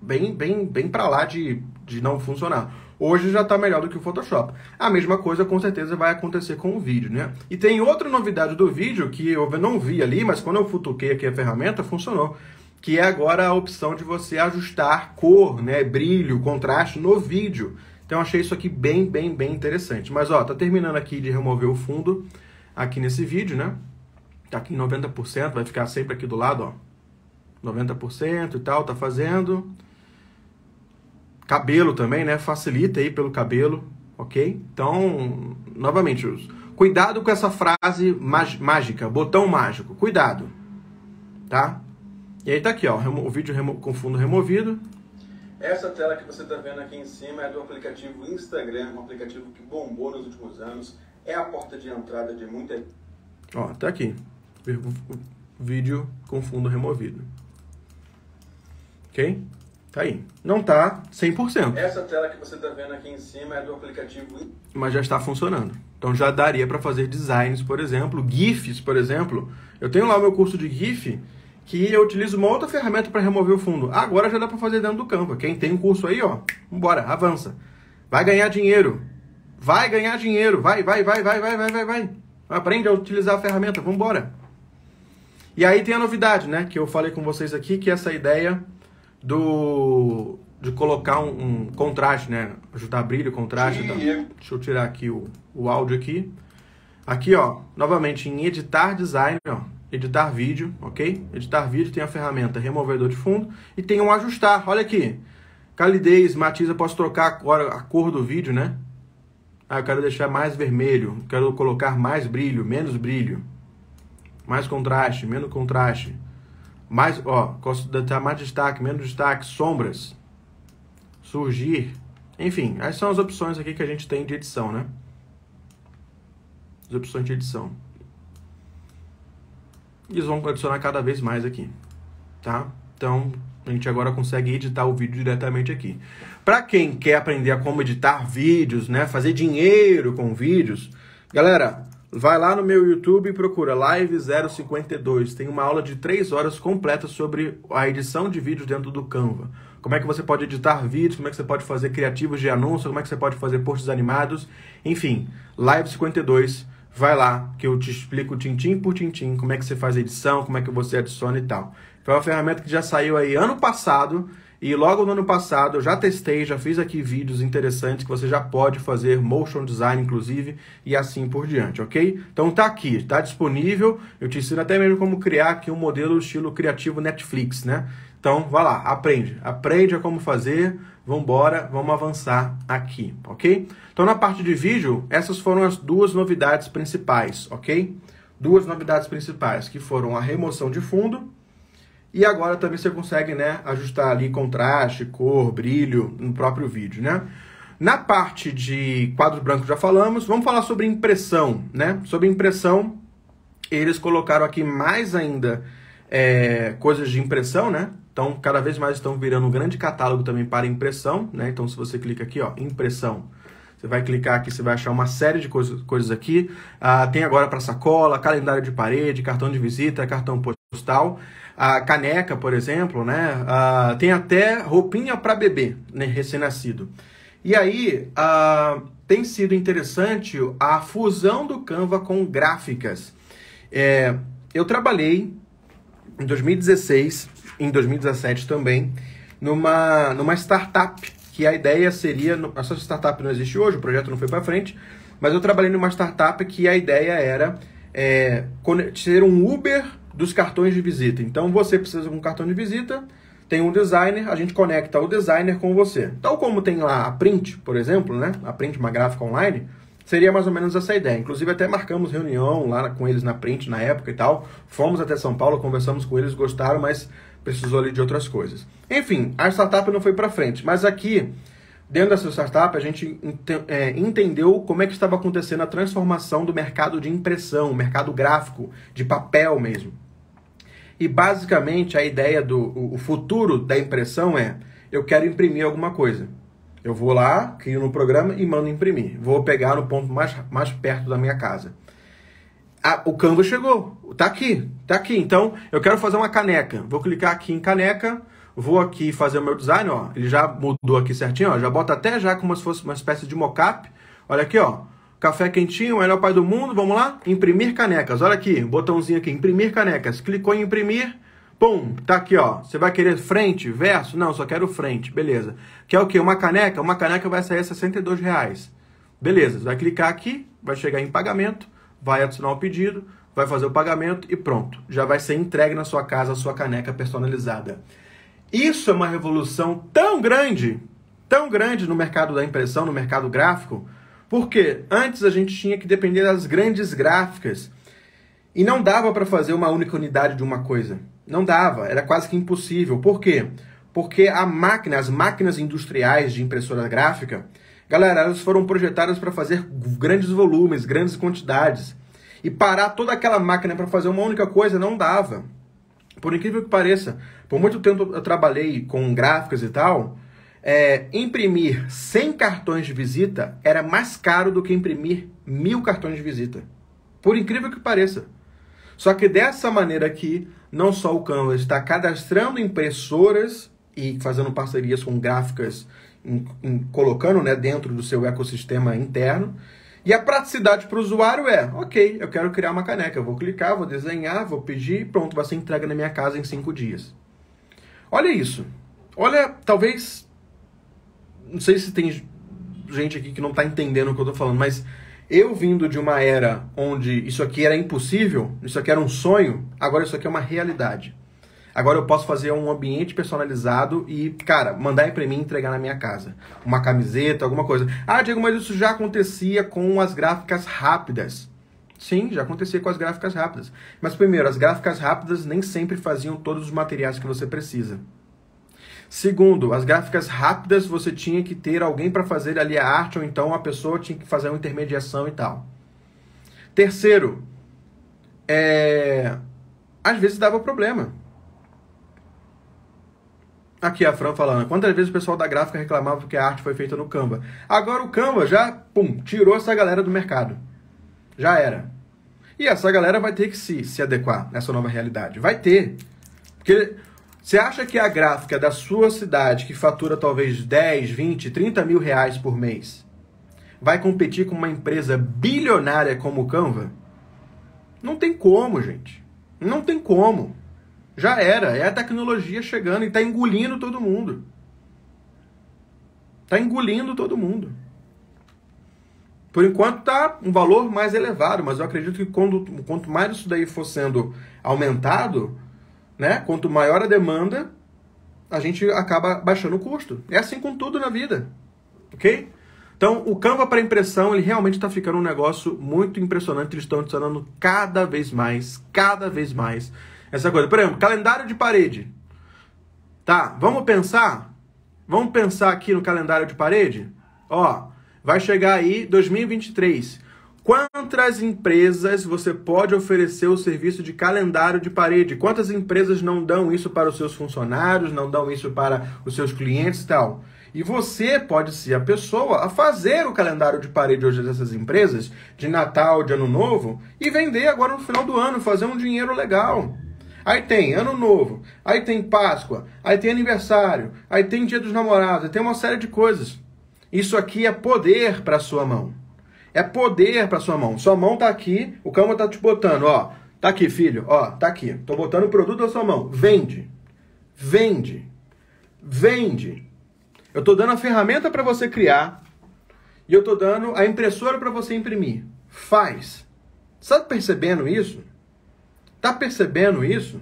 bem bem bem para lá de, de não funcionar. Hoje já está melhor do que o Photoshop. A mesma coisa com certeza vai acontecer com o vídeo, né? E tem outra novidade do vídeo que eu não vi ali, mas quando eu futuquei aqui a ferramenta funcionou, que é agora a opção de você ajustar cor, né, brilho, contraste no vídeo. Então achei isso aqui bem, bem, bem interessante. Mas ó, tá terminando aqui de remover o fundo aqui nesse vídeo, né? Tá aqui em 90%, vai ficar sempre aqui do lado, ó. 90% e tal, tá fazendo. Cabelo também, né? Facilita aí pelo cabelo, ok? Então, novamente, cuidado com essa frase mágica, botão mágico, cuidado, tá? E aí tá aqui, ó, o vídeo com fundo removido, essa tela que você está vendo aqui em cima é do aplicativo Instagram, um aplicativo que bombou nos últimos anos. É a porta de entrada de muita. Ó, tá aqui. Vídeo com fundo removido. Ok? Tá aí. Não tá 100%. Essa tela que você está vendo aqui em cima é do aplicativo. Mas já está funcionando. Então já daria para fazer designs, por exemplo, GIFs, por exemplo. Eu tenho lá o meu curso de GIF que eu utilizo uma outra ferramenta para remover o fundo. Agora já dá para fazer dentro do Canva. Quem tem um curso aí, ó, vambora, avança. Vai ganhar dinheiro. Vai ganhar dinheiro. Vai, vai, vai, vai, vai, vai, vai, vai. Aprende a utilizar a ferramenta, vambora. E aí tem a novidade, né, que eu falei com vocês aqui, que é essa ideia do de colocar um, um contraste, né, ajudar brilho, contraste. Tá. Deixa eu tirar aqui o, o áudio aqui. Aqui, ó, novamente em editar design, ó, editar vídeo, ok? Editar vídeo tem a ferramenta removedor de fundo e tem um ajustar. Olha aqui, calidez, matiz, eu posso trocar agora a cor do vídeo, né? Ah, eu quero deixar mais vermelho, quero colocar mais brilho, menos brilho, mais contraste, menos contraste, mais, ó, posso dar mais destaque, menos destaque, sombras, surgir, enfim, essas são as opções aqui que a gente tem de edição, né? As opções de edição. E eles vão adicionar cada vez mais aqui, tá? Então, a gente agora consegue editar o vídeo diretamente aqui. Para quem quer aprender a como editar vídeos, né, fazer dinheiro com vídeos, galera, vai lá no meu YouTube e procura Live 052. Tem uma aula de 3 horas completa sobre a edição de vídeos dentro do Canva. Como é que você pode editar vídeos, como é que você pode fazer criativos de anúncio, como é que você pode fazer posts animados, enfim, Live 52 vai lá que eu te explico tintim por tintim como é que você faz a edição, como é que você adiciona e tal. Foi uma ferramenta que já saiu aí ano passado e logo no ano passado eu já testei, já fiz aqui vídeos interessantes que você já pode fazer motion design inclusive e assim por diante, ok? Então tá aqui, tá disponível. Eu te ensino até mesmo como criar aqui um modelo estilo criativo Netflix, né? Então, vai lá, aprende. Aprende a como fazer. Vamos embora, vamos avançar aqui, ok? Então, na parte de vídeo, essas foram as duas novidades principais, ok? Duas novidades principais, que foram a remoção de fundo e agora também você consegue, né, ajustar ali contraste, cor, brilho no próprio vídeo, né? Na parte de quadros brancos já falamos, vamos falar sobre impressão, né? Sobre impressão, eles colocaram aqui mais ainda é, coisas de impressão, né? Então, cada vez mais estão virando um grande catálogo também para impressão, né? Então, se você clica aqui, ó, impressão, você vai clicar aqui, você vai achar uma série de coisas, coisas aqui. Ah, tem agora para sacola, calendário de parede, cartão de visita, cartão postal, caneca, por exemplo, né? Ah, tem até roupinha para bebê, né? recém-nascido. E aí, ah, tem sido interessante a fusão do Canva com gráficas. É, eu trabalhei em 2016, em 2017 também, numa, numa startup que a ideia seria, essa startup não existe hoje, o projeto não foi para frente, mas eu trabalhei numa startup que a ideia era é, ser um Uber dos cartões de visita. Então você precisa de um cartão de visita, tem um designer, a gente conecta o designer com você. Tal como tem lá a print, por exemplo, né? A print, uma gráfica online, seria mais ou menos essa ideia. Inclusive até marcamos reunião lá com eles na print na época e tal. Fomos até São Paulo, conversamos com eles, gostaram, mas precisou ali de outras coisas. Enfim, a startup não foi para frente, mas aqui, dentro dessa startup, a gente ent é, entendeu como é que estava acontecendo a transformação do mercado de impressão, mercado gráfico, de papel mesmo. E basicamente a ideia do o futuro da impressão é: eu quero imprimir alguma coisa. Eu vou lá, crio no programa e mando imprimir. Vou pegar no ponto mais, mais perto da minha casa. Ah, o Canva chegou. Tá aqui, tá aqui. Então, eu quero fazer uma caneca. Vou clicar aqui em caneca, vou aqui fazer o meu design, ó. Ele já mudou aqui certinho, ó. Já bota até já como se fosse uma espécie de mockup. Olha aqui, ó. Café quentinho, melhor pai do mundo. Vamos lá? Imprimir canecas. Olha aqui, botãozinho aqui, imprimir canecas. Clicou em imprimir, pum, tá aqui, ó. Você vai querer frente, verso? Não, só quero frente. Beleza. Quer o quê? Uma caneca? Uma caneca vai sair a 62 reais. Beleza, você vai clicar aqui, vai chegar em pagamento vai adicionar o pedido, vai fazer o pagamento e pronto. Já vai ser entregue na sua casa a sua caneca personalizada. Isso é uma revolução tão grande, tão grande no mercado da impressão, no mercado gráfico, porque antes a gente tinha que depender das grandes gráficas e não dava para fazer uma única unidade de uma coisa. Não dava, era quase que impossível. Por quê? Porque a máquina, as máquinas industriais de impressora gráfica, Galera, elas foram projetadas para fazer grandes volumes, grandes quantidades. E parar toda aquela máquina para fazer uma única coisa não dava. Por incrível que pareça, por muito tempo eu trabalhei com gráficos e tal. É, imprimir 100 cartões de visita era mais caro do que imprimir mil cartões de visita. Por incrível que pareça. Só que dessa maneira aqui, não só o Canva está cadastrando impressoras e fazendo parcerias com gráficas em, em, colocando né, dentro do seu ecossistema interno. E a praticidade para o usuário é, ok, eu quero criar uma caneca, eu vou clicar, vou desenhar, vou pedir, pronto, vai ser entregue na minha casa em cinco dias. Olha isso. Olha, talvez, não sei se tem gente aqui que não está entendendo o que eu estou falando, mas eu vindo de uma era onde isso aqui era impossível, isso aqui era um sonho, agora isso aqui é uma realidade. Agora eu posso fazer um ambiente personalizado e, cara, mandar imprimir e entregar na minha casa. Uma camiseta, alguma coisa. Ah, Diego, mas isso já acontecia com as gráficas rápidas. Sim, já acontecia com as gráficas rápidas. Mas primeiro, as gráficas rápidas nem sempre faziam todos os materiais que você precisa. Segundo, as gráficas rápidas você tinha que ter alguém para fazer ali a arte, ou então a pessoa tinha que fazer uma intermediação e tal. Terceiro, é... às vezes dava problema. Aqui a Fran falando, quantas vezes o pessoal da gráfica reclamava porque a arte foi feita no Canva. Agora o Canva já, pum, tirou essa galera do mercado. Já era. E essa galera vai ter que se, se adequar nessa nova realidade. Vai ter. Porque você acha que a gráfica da sua cidade, que fatura talvez 10, 20, 30 mil reais por mês, vai competir com uma empresa bilionária como o Canva? Não tem como, gente. Não tem como. Já era. É a tecnologia chegando e está engolindo todo mundo. Está engolindo todo mundo. Por enquanto está um valor mais elevado, mas eu acredito que quando, quanto mais isso daí for sendo aumentado, né, quanto maior a demanda, a gente acaba baixando o custo. É assim com tudo na vida, ok? Então, o Canva para impressão, ele realmente está ficando um negócio muito impressionante. Eles estão adicionando cada vez mais, cada vez mais essa coisa. Por exemplo, calendário de parede. Tá, vamos pensar? Vamos pensar aqui no calendário de parede? Ó, vai chegar aí 2023. Quantas empresas você pode oferecer o serviço de calendário de parede? Quantas empresas não dão isso para os seus funcionários, não dão isso para os seus clientes e tal? E você pode ser a pessoa a fazer o calendário de parede hoje dessas empresas, de Natal, de Ano Novo, e vender agora no final do ano, fazer um dinheiro legal. Aí tem Ano Novo, aí tem Páscoa, aí tem aniversário, aí tem Dia dos Namorados, aí tem uma série de coisas. Isso aqui é poder para sua mão. É poder para sua mão. Sua mão tá aqui, o Canva tá te botando, ó. Tá aqui, filho, ó, tá aqui. Tô botando o produto na sua mão. Vende. Vende. Vende. Eu tô dando a ferramenta para você criar e eu tô dando a impressora para você imprimir. Faz. Tá percebendo isso? Tá percebendo isso?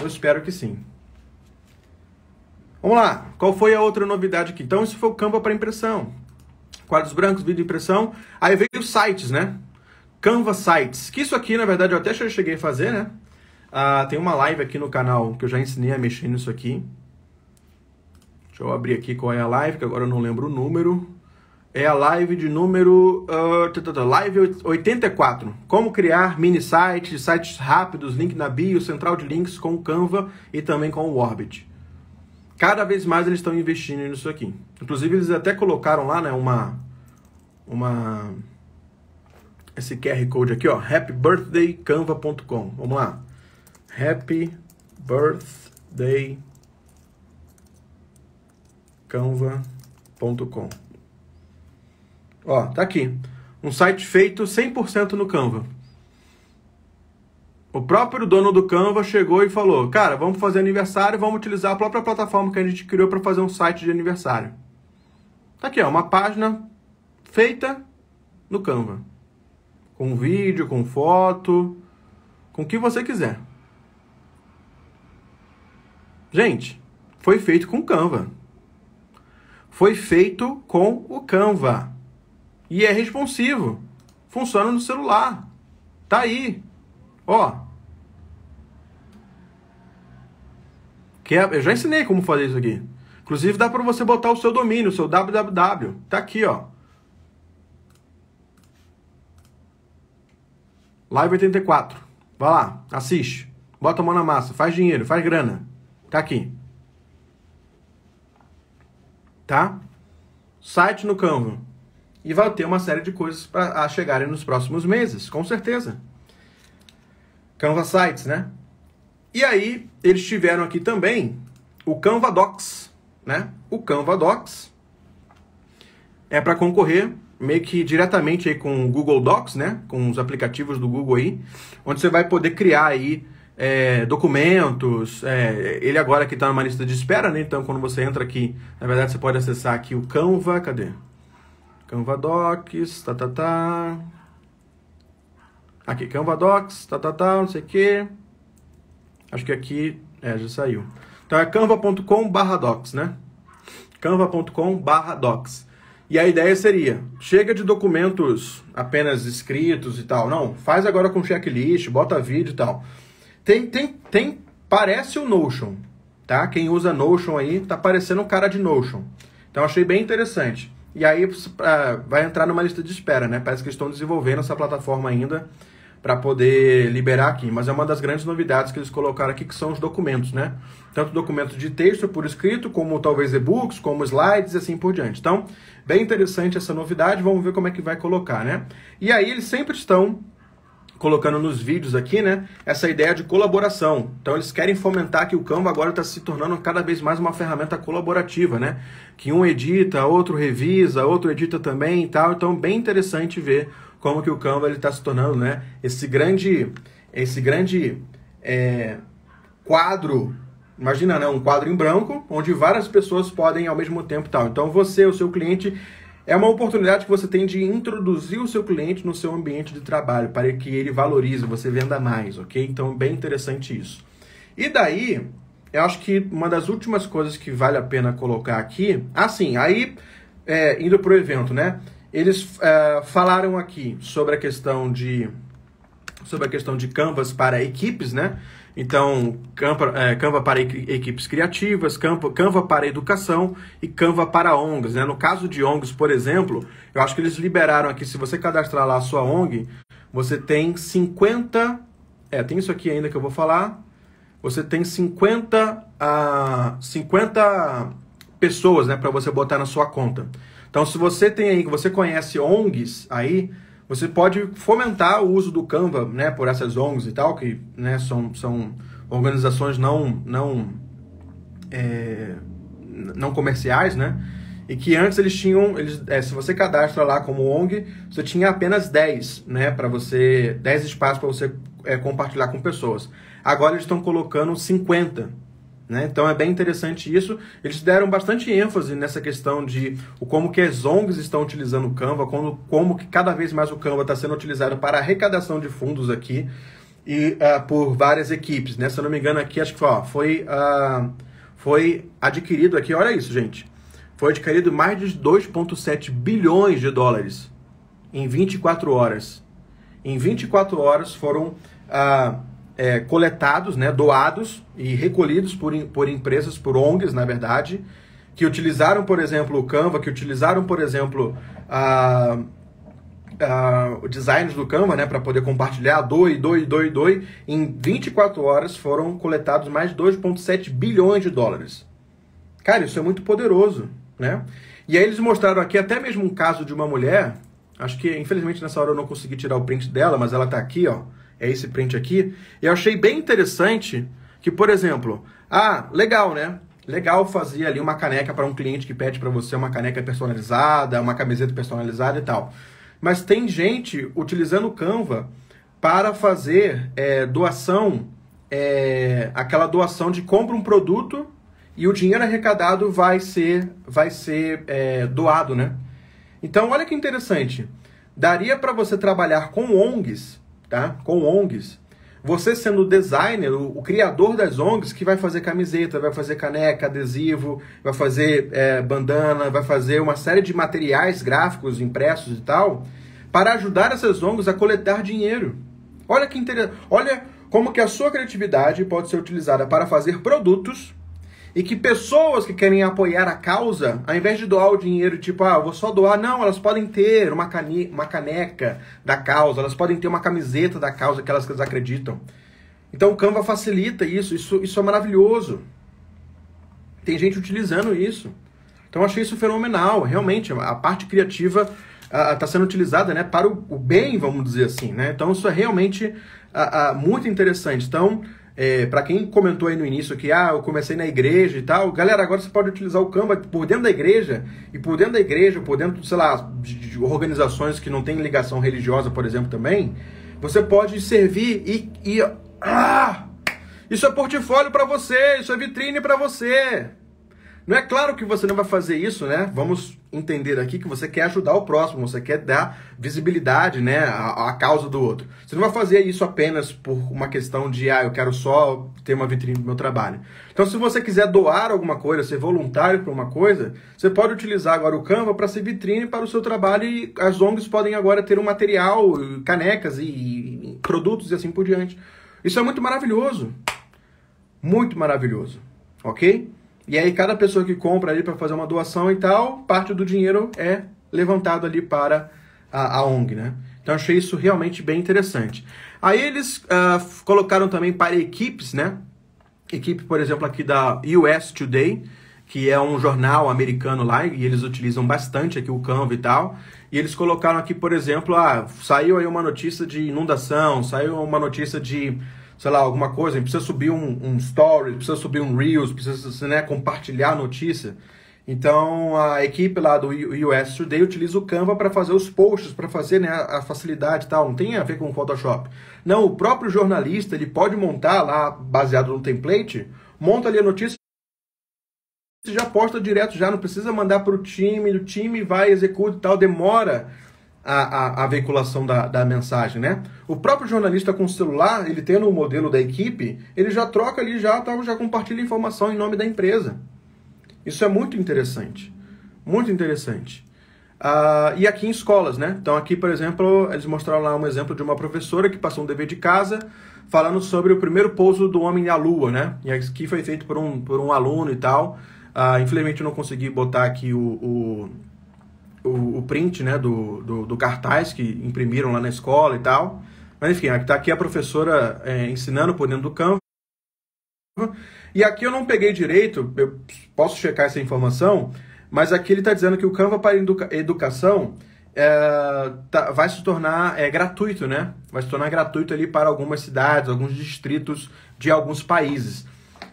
Eu espero que sim. Vamos lá. Qual foi a outra novidade aqui? Então, isso foi o Canva para impressão quadros brancos, vídeo impressão. Aí veio os sites, né? Canva Sites. Que isso aqui, na verdade, eu até cheguei a fazer, né? Ah, tem uma live aqui no canal que eu já ensinei a mexer nisso aqui. Deixa eu abrir aqui qual é a live, que agora eu não lembro o número. É a live de número. Uh, live 84. Como criar mini sites, sites rápidos, link na bio, central de links com o Canva e também com o Orbit. Cada vez mais eles estão investindo nisso aqui. Inclusive eles até colocaram lá, né, uma uma esse QR Code aqui, ó, happybirthdaycanva.com. Vamos lá. Happy birthday canva.com. Ó, tá aqui. Um site feito 100% no Canva. O próprio dono do Canva chegou e falou: Cara, vamos fazer aniversário, vamos utilizar a própria plataforma que a gente criou para fazer um site de aniversário. Tá aqui, ó, uma página feita no Canva. Com vídeo, com foto, com o que você quiser. Gente, foi feito com Canva. Foi feito com o Canva. E é responsivo. Funciona no celular. Tá aí. Ó, Que é, eu já ensinei como fazer isso aqui. Inclusive dá para você botar o seu domínio, o seu www. Tá aqui, ó. Live 84. Vai lá, assiste. Bota a mão na massa, faz dinheiro, faz grana. Tá aqui. Tá? Site no Canva. E vai ter uma série de coisas para chegarem nos próximos meses, com certeza. Canva Sites, né? E aí, eles tiveram aqui também o Canva Docs, né? O Canva Docs é para concorrer meio que diretamente aí com o Google Docs, né? Com os aplicativos do Google aí, onde você vai poder criar aí é, documentos. É, ele agora que está numa lista de espera, né? Então, quando você entra aqui, na verdade, você pode acessar aqui o Canva. Cadê? Canva Docs, tá, tá, tá. Aqui, Canva Docs, tá, tá, tá, não sei o que. Acho que aqui, é, já saiu. Então é canva.com barra docs, né? canva.com barra docs. E a ideia seria, chega de documentos apenas escritos e tal. Não, faz agora com checklist, bota vídeo e tal. Tem, tem, tem, parece o Notion, tá? Quem usa Notion aí, tá parecendo um cara de Notion. Então achei bem interessante. E aí uh, vai entrar numa lista de espera, né? Parece que estão desenvolvendo essa plataforma ainda para poder liberar aqui. Mas é uma das grandes novidades que eles colocaram aqui, que são os documentos, né? Tanto documentos de texto por escrito, como talvez e-books, como slides e assim por diante. Então, bem interessante essa novidade, vamos ver como é que vai colocar, né? E aí eles sempre estão colocando nos vídeos aqui, né, essa ideia de colaboração. Então eles querem fomentar que o Canva agora está se tornando cada vez mais uma ferramenta colaborativa, né? Que um edita, outro revisa, outro edita também e tal. Então bem interessante ver como que o Canva está se tornando, né? Esse grande, esse grande é, quadro, imagina, né? Um quadro em branco, onde várias pessoas podem ao mesmo tempo tal. Então você, o seu cliente, é uma oportunidade que você tem de introduzir o seu cliente no seu ambiente de trabalho para que ele valorize, você venda mais, ok? Então, bem interessante isso. E daí, eu acho que uma das últimas coisas que vale a pena colocar aqui, assim, aí, é, indo para o evento, né? Eles é, falaram aqui sobre a questão de sobre a questão de canvas para equipes, né? Então, Canva, é, Canva para equipes criativas, Canva, Canva para educação e Canva para ONGs. Né? No caso de ONGs, por exemplo, eu acho que eles liberaram aqui, se você cadastrar lá a sua ONG, você tem 50. É, tem isso aqui ainda que eu vou falar. Você tem 50, uh, 50 pessoas né, para você botar na sua conta. Então, se você tem aí, que você conhece ONGs aí, você pode fomentar o uso do Canva, né, por essas ONGs e tal, que né, são, são organizações não, não, é, não comerciais, né? E que antes eles tinham, eles, é, se você cadastra lá como ONG, você tinha apenas 10, né, para você, 10 espaços para você é, compartilhar com pessoas. Agora eles estão colocando 50, né? Então é bem interessante isso. Eles deram bastante ênfase nessa questão de como que as ONGs estão utilizando o Canva, como, como que cada vez mais o Canva está sendo utilizado para arrecadação de fundos aqui e uh, por várias equipes. Né? Se eu não me engano aqui, acho que ó, foi, uh, foi adquirido aqui, olha isso, gente. Foi adquirido mais de 2,7 bilhões de dólares em 24 horas. Em 24 horas foram uh, é, coletados, né, doados e recolhidos por, por empresas, por ONGs, na verdade, que utilizaram, por exemplo, o Canva, que utilizaram, por exemplo, a, a, o design do Canva, né, para poder compartilhar, doe, doe, doe, doe. Em 24 horas foram coletados mais de 2,7 bilhões de dólares. Cara, isso é muito poderoso, né? E aí eles mostraram aqui até mesmo um caso de uma mulher, acho que infelizmente nessa hora eu não consegui tirar o print dela, mas ela tá aqui, ó é esse print aqui. Eu achei bem interessante que, por exemplo, ah, legal, né? Legal fazer ali uma caneca para um cliente que pede para você uma caneca personalizada, uma camiseta personalizada e tal. Mas tem gente utilizando o Canva para fazer é, doação, é, aquela doação de compra um produto e o dinheiro arrecadado vai ser, vai ser é, doado, né? Então, olha que interessante. Daria para você trabalhar com ONGs tá? com ONGs. Você sendo o designer, o, o, criador das ONGs, que vai fazer camiseta, vai fazer caneca, adesivo, vai fazer é, bandana, vai fazer uma série de materiais gráficos impressos e tal, para ajudar essas ONGs a coletar dinheiro. Olha que interessante. Olha como que a sua criatividade pode ser utilizada para fazer produtos e que pessoas que querem apoiar a causa, ao invés de doar o dinheiro, tipo, ah, vou só doar, não, elas podem ter uma, cane uma caneca da causa, elas podem ter uma camiseta da causa que elas acreditam. Então o Canva facilita isso, isso, isso é maravilhoso. Tem gente utilizando isso. Então achei isso fenomenal, realmente, a parte criativa está sendo utilizada né, para o, o, bem, vamos dizer assim. Né? Então isso é realmente muito interessante. Então, é, para quem comentou aí no início que ah, eu comecei na igreja e tal, galera, agora você pode utilizar o Canva por dentro da igreja e por dentro da igreja, por dentro, sei lá, de, de organizações que não têm ligação religiosa, por exemplo, também, você pode servir e, e ah, isso é portfólio para você, isso é vitrine para você. Não é claro que você não vai fazer isso, né? Vamos entender aqui que você quer ajudar o próximo, você quer dar visibilidade, né, à, causa do outro. Você não vai fazer isso apenas por uma questão de, ah, eu quero só ter uma vitrine do meu trabalho. Então, se você quiser doar alguma coisa, ser voluntário para uma coisa, você pode utilizar agora o Canva para ser vitrine para o seu trabalho e as ONGs podem agora ter um material, canecas e produtos e assim por diante. Isso é muito maravilhoso. Muito maravilhoso. Ok? E aí cada pessoa que compra ali para fazer uma doação e tal, parte do dinheiro é levantado ali para a, a ONG, né? Então achei isso realmente bem interessante. Aí eles uh, colocaram também para equipes, né? Equipe, por exemplo, aqui da US Today, que é um jornal americano lá, e eles utilizam bastante aqui o Canva e tal. E eles colocaram aqui, por exemplo, ah, saiu aí uma notícia de inundação, saiu uma notícia de sei lá, alguma coisa, precisa subir um, um story, precisa subir um Reels, precisa né, compartilhar notícia. Então a equipe lá do US Today utiliza o Canva para fazer os posts, para fazer né, a facilidade e tal. Não tem a ver com o Photoshop. Não, o próprio jornalista ele pode montar lá, baseado no template, monta ali a notícia e já posta direto já, não precisa mandar para o time, o time vai, executa e tal, demora a, a, a veiculação da, da mensagem, né? O próprio jornalista com o celular, ele tendo o um modelo da equipe, ele já troca ali, já, tá, já compartilha informação em nome da empresa. Isso é muito interessante. Muito interessante. Uh, e aqui em escolas, né? Então aqui, por exemplo, eles mostraram lá um exemplo de uma professora que passou um dever de casa falando sobre o primeiro pouso do homem na Lua, né? E aqui foi feito por um, por um aluno e tal. Uh, infelizmente eu não consegui botar aqui o, o, o, o print né, do, do, do, cartaz que imprimiram lá na escola e tal. Mas enfim, está aqui a professora é, ensinando por dentro do campo. E aqui eu não peguei direito, eu posso checar essa informação, mas aqui ele está dizendo que o Canva para educa educação é, tá, vai se tornar é, gratuito, né? Vai se tornar gratuito ali para algumas cidades, alguns distritos de alguns países.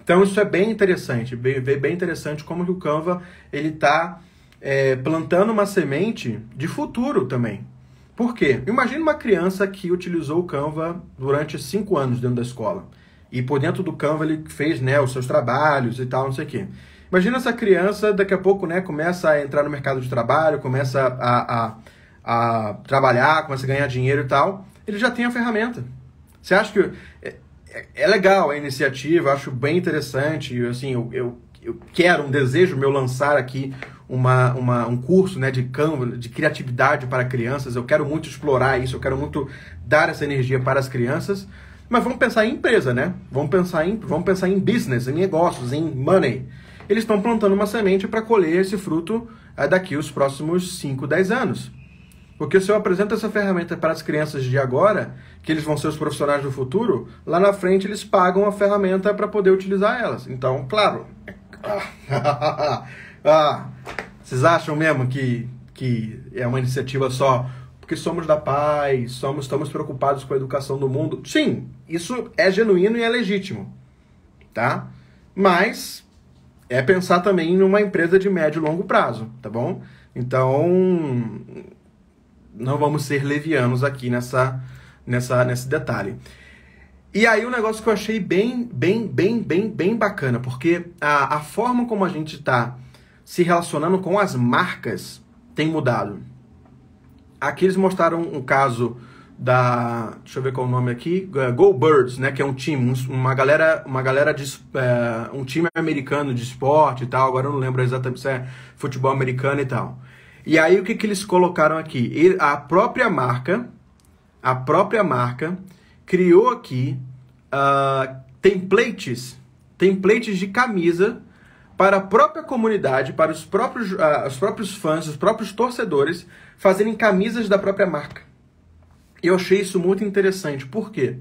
Então isso é bem interessante, bem, bem interessante como que o Canva ele está é, plantando uma semente de futuro também. Por quê? Imagina uma criança que utilizou o Canva durante cinco anos dentro da escola. E por dentro do Canva ele fez né, os seus trabalhos e tal, não sei o quê. Imagina essa criança, daqui a pouco, né, começa a entrar no mercado de trabalho, começa a, a, a trabalhar, começa a ganhar dinheiro e tal. Ele já tem a ferramenta. Você acha que é, é, é legal a iniciativa, acho bem interessante. Assim, eu, eu, eu quero, um desejo meu lançar aqui uma, uma, um curso né, de Canva, de criatividade para crianças. Eu quero muito explorar isso, eu quero muito dar essa energia para as crianças. Mas vamos pensar em empresa, né? Vamos pensar em, vamos pensar em business, em negócios, em money eles estão plantando uma semente para colher esse fruto é, daqui os próximos 5, 10 anos. Porque se eu apresento essa ferramenta para as crianças de agora, que eles vão ser os profissionais do futuro, lá na frente eles pagam a ferramenta para poder utilizar elas. Então, claro. ah, vocês acham mesmo que, que é uma iniciativa só porque somos da paz, somos, estamos preocupados com a educação do mundo? Sim, isso é genuíno e é legítimo. Tá? Mas é pensar também numa empresa de médio e longo prazo, tá bom? Então, não vamos ser levianos aqui nessa, nessa, nesse detalhe. E aí um negócio que eu achei bem, bem, bem, bem, bem bacana, porque a, a forma como a gente está se relacionando com as marcas tem mudado. Aqui eles mostraram um caso da, deixa eu ver qual é o nome aqui, é, Go Birds, né, que é um time, uma galera, uma galera de é, um time americano de esporte e tal, agora eu não lembro exatamente se é futebol americano e tal. E aí o que que eles colocaram aqui? A própria marca, a própria marca criou aqui uh, templates, templates de camisa para a própria comunidade, para os próprios, uh, os próprios fãs, os próprios torcedores fazerem camisas da própria marca. Eu achei isso muito interessante. Por quê?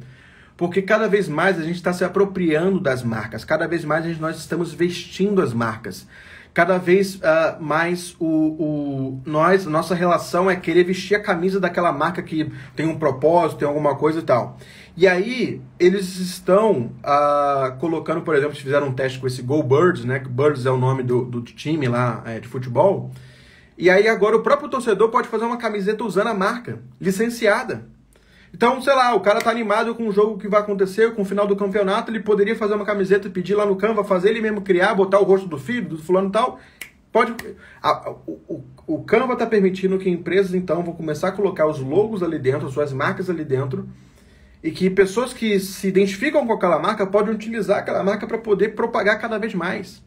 Porque cada vez mais a gente está se apropriando das marcas, cada vez mais nós estamos vestindo as marcas. Cada vez uh, mais o, o, nós, nossa relação é querer vestir a camisa daquela marca que tem um propósito, tem alguma coisa e tal. E aí, eles estão uh, colocando, por exemplo, fizeram um teste com esse Go Birds, né? Que Birds é o nome do, do time lá é, de futebol. E aí agora o próprio torcedor pode fazer uma camiseta usando a marca, licenciada. Então, sei lá, o cara tá animado com o jogo que vai acontecer, com o final do campeonato, ele poderia fazer uma camiseta, pedir lá no Canva, fazer ele mesmo criar, botar o rosto do filho, do fulano e tal. Pode. A, o, o, o Canva tá permitindo que empresas, então, vão começar a colocar os logos ali dentro, as suas marcas ali dentro, e que pessoas que se identificam com aquela marca podem utilizar aquela marca para poder propagar cada vez mais.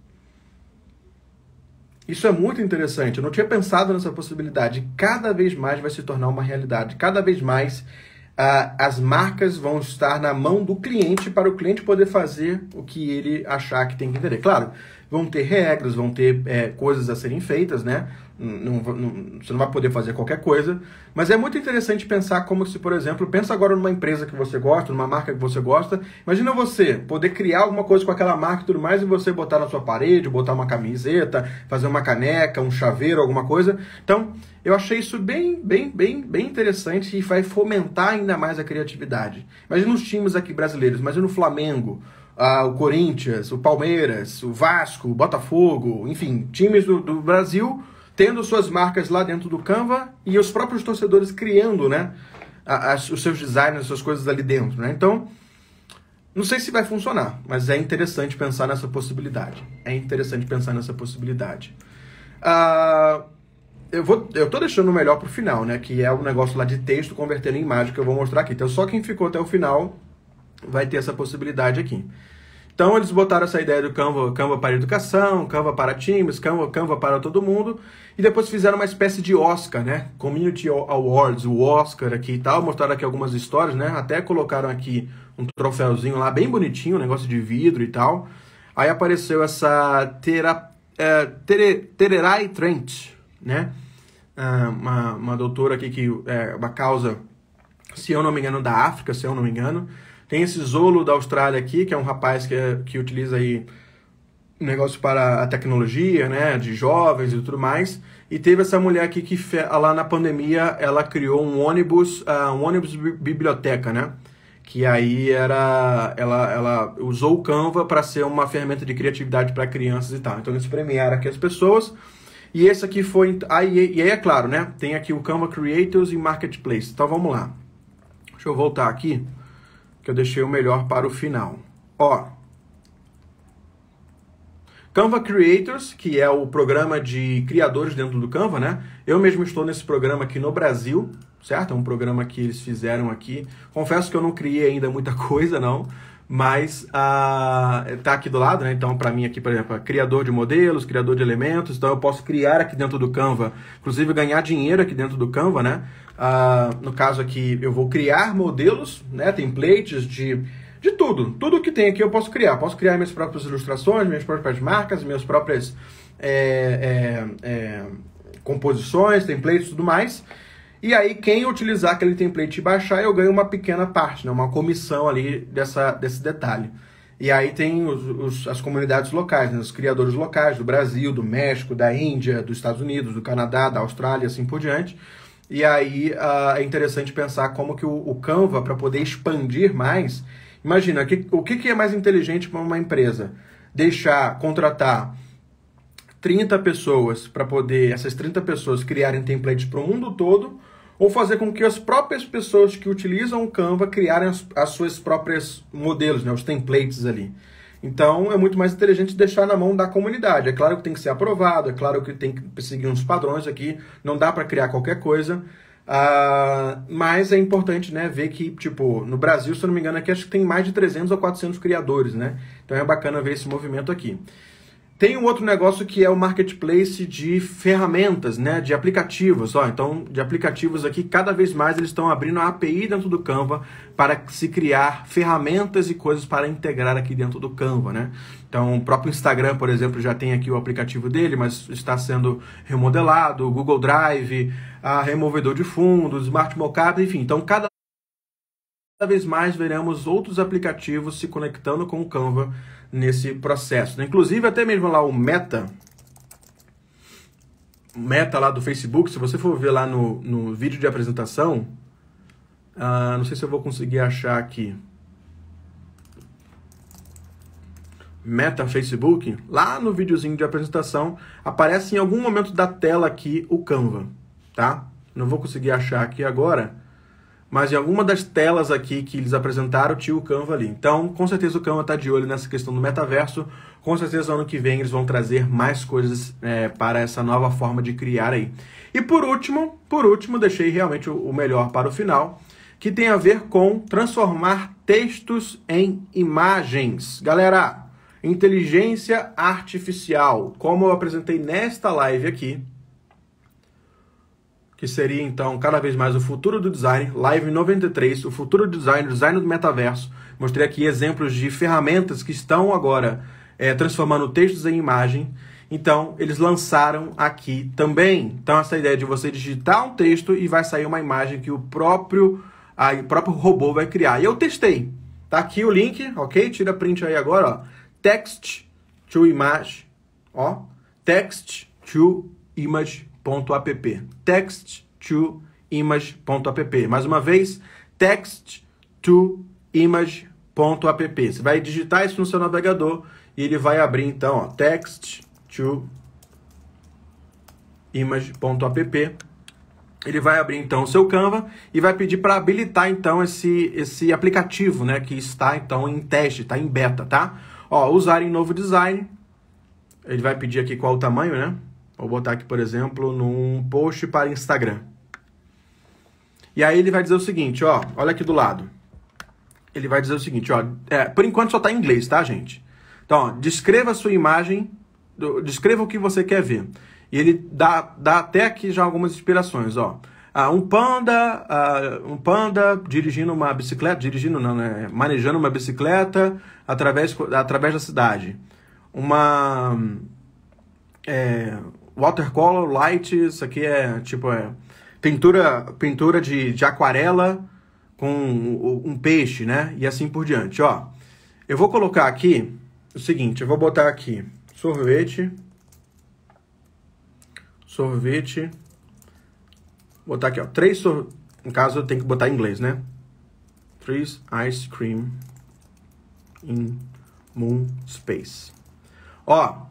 Isso é muito interessante. Eu não tinha pensado nessa possibilidade. Cada vez mais vai se tornar uma realidade. Cada vez mais uh, as marcas vão estar na mão do cliente para o cliente poder fazer o que ele achar que tem que entender. Claro, vão ter regras, vão ter é, coisas a serem feitas, né? Não, não, você não vai poder fazer qualquer coisa, mas é muito interessante pensar como se, por exemplo, pensa agora numa empresa que você gosta, numa marca que você gosta. Imagina você poder criar alguma coisa com aquela marca e tudo mais e você botar na sua parede, botar uma camiseta, fazer uma caneca, um chaveiro, alguma coisa. Então, eu achei isso bem, bem, bem, bem interessante e vai fomentar ainda mais a criatividade. Imagina os times aqui brasileiros, imagina o Flamengo, ah, o Corinthians, o Palmeiras, o Vasco, o Botafogo, enfim, times do, do Brasil tendo suas marcas lá dentro do Canva e os próprios torcedores criando, né, os seus designs, as suas coisas ali dentro, né? Então, não sei se vai funcionar, mas é interessante pensar nessa possibilidade. É interessante pensar nessa possibilidade. Uh, eu vou, eu tô deixando o melhor pro final, né? Que é o negócio lá de texto convertendo em imagem que eu vou mostrar aqui. Então, só quem ficou até o final vai ter essa possibilidade aqui. Então eles botaram essa ideia do Canva, Canva para educação, Canva para times, Canva, Canva para todo mundo, e depois fizeram uma espécie de Oscar, né? Community Awards, o Oscar aqui e tal, mostraram aqui algumas histórias, né? Até colocaram aqui um troféuzinho lá, bem bonitinho, um negócio de vidro e tal. Aí apareceu essa tera, é, tere, Tererai Trent, né? Ah, uma, uma doutora aqui que é uma causa, se eu não me engano, da África, se eu não me engano, tem esse Zolo da Austrália aqui, que é um rapaz que, que utiliza aí negócio para a tecnologia, né, de jovens e tudo mais. E teve essa mulher aqui que lá na pandemia ela criou um ônibus, uh, um ônibus biblioteca, né? Que aí era ela, ela usou o Canva para ser uma ferramenta de criatividade para crianças e tal. Então eles premiaram aqui as pessoas. E esse aqui foi aí e aí é claro, né? Tem aqui o Canva Creators e Marketplace. Então vamos lá. Deixa eu voltar aqui que eu deixei o melhor para o final. Ó, Canva Creators, que é o programa de criadores dentro do Canva, né? Eu mesmo estou nesse programa aqui no Brasil, certo? É um programa que eles fizeram aqui. Confesso que eu não criei ainda muita coisa, não, mas uh, tá aqui do lado, né? Então, para mim aqui, por exemplo, criador de modelos, criador de elementos, então eu posso criar aqui dentro do Canva, inclusive ganhar dinheiro aqui dentro do Canva, né? Uh, no caso aqui, eu vou criar modelos, né, templates de, de tudo. Tudo que tem aqui eu posso criar. Posso criar minhas próprias ilustrações, minhas próprias marcas, minhas próprias é, é, é, composições, templates tudo mais. E aí, quem utilizar aquele template e baixar, eu ganho uma pequena parte, né, uma comissão ali dessa, desse detalhe. E aí tem os, os, as comunidades locais, né, os criadores locais do Brasil, do México, da Índia, dos Estados Unidos, do Canadá, da Austrália, assim por diante e aí uh, é interessante pensar como que o, o Canva, para poder expandir mais, imagina, que, o que, que é mais inteligente para uma empresa? Deixar, contratar 30 pessoas para poder, essas 30 pessoas criarem templates para o mundo todo, ou fazer com que as próprias pessoas que utilizam o Canva criarem as, as suas próprias modelos, né, os templates ali. Então é muito mais inteligente deixar na mão da comunidade. É claro que tem que ser aprovado, é claro que tem que seguir uns padrões aqui, não dá para criar qualquer coisa. Uh, mas é importante né, ver que, tipo, no Brasil, se eu não me engano, aqui acho que tem mais de 300 ou 400 criadores, né? Então é bacana ver esse movimento aqui. Tem um outro negócio que é o marketplace de ferramentas, né, de aplicativos. Ó, então, de aplicativos aqui, cada vez mais eles estão abrindo a API dentro do Canva para se criar ferramentas e coisas para integrar aqui dentro do Canva, né? Então, o próprio Instagram, por exemplo, já tem aqui o aplicativo dele, mas está sendo remodelado, o Google Drive, a removedor de fundos, Smart Mockup, enfim. Então, cada vez mais veremos outros aplicativos se conectando com o Canva nesse processo. Né? Inclusive, até mesmo lá o Meta, Meta lá do Facebook, se você for ver lá no, no vídeo de apresentação, uh, não sei se eu vou conseguir achar aqui. Meta Facebook, lá no videozinho de apresentação, aparece em algum momento da tela aqui o Canva, tá? Não vou conseguir achar aqui agora, mas em alguma das telas aqui que eles apresentaram tinha o Canva ali. Então, com certeza o Canva está de olho nessa questão do metaverso. Com certeza ano que vem eles vão trazer mais coisas é, para essa nova forma de criar aí. E por último, por último, deixei realmente o melhor para o final, que tem a ver com transformar textos em imagens. Galera, inteligência artificial, como eu apresentei nesta live aqui, que seria então cada vez mais o futuro do design, Live 93, o futuro do design, o design do metaverso. Mostrei aqui exemplos de ferramentas que estão agora é, transformando textos em imagem. Então, eles lançaram aqui também. Então, essa ideia de você digitar um texto e vai sair uma imagem que o próprio, a, o próprio robô vai criar. E eu testei. Tá aqui o link, ok? Tira print aí agora, ó. Text to image, ó. Text to image image.app. Text to image.app. Mais uma vez, text to image.app. Você vai digitar isso no seu navegador e ele vai abrir então, ó, text to image.app. Ele vai abrir então o seu Canva e vai pedir para habilitar então esse, esse aplicativo, né, que está então em teste, está em beta, tá? Ó, usar em novo design. Ele vai pedir aqui qual o tamanho, né? Vou botar aqui, por exemplo, num post para Instagram. E aí ele vai dizer o seguinte, ó, olha aqui do lado. Ele vai dizer o seguinte, ó, é, por enquanto só está em inglês, tá, gente? Então, ó, descreva a sua imagem, descreva o que você quer ver. E ele dá, dá até aqui já algumas inspirações, ó. Ah, um panda, ah, um panda dirigindo uma bicicleta, dirigindo não, né? Manejando uma bicicleta através, através da cidade. Uma é, watercolor light, isso aqui é tipo é pintura, pintura de, de aquarela com um, um peixe, né? E assim por diante, ó. Eu vou colocar aqui o seguinte, eu vou botar aqui sorvete, sorvete, botar aqui, ó, três sor... no caso eu tenho que botar em inglês, né? Three ice cream in moon space. Ó,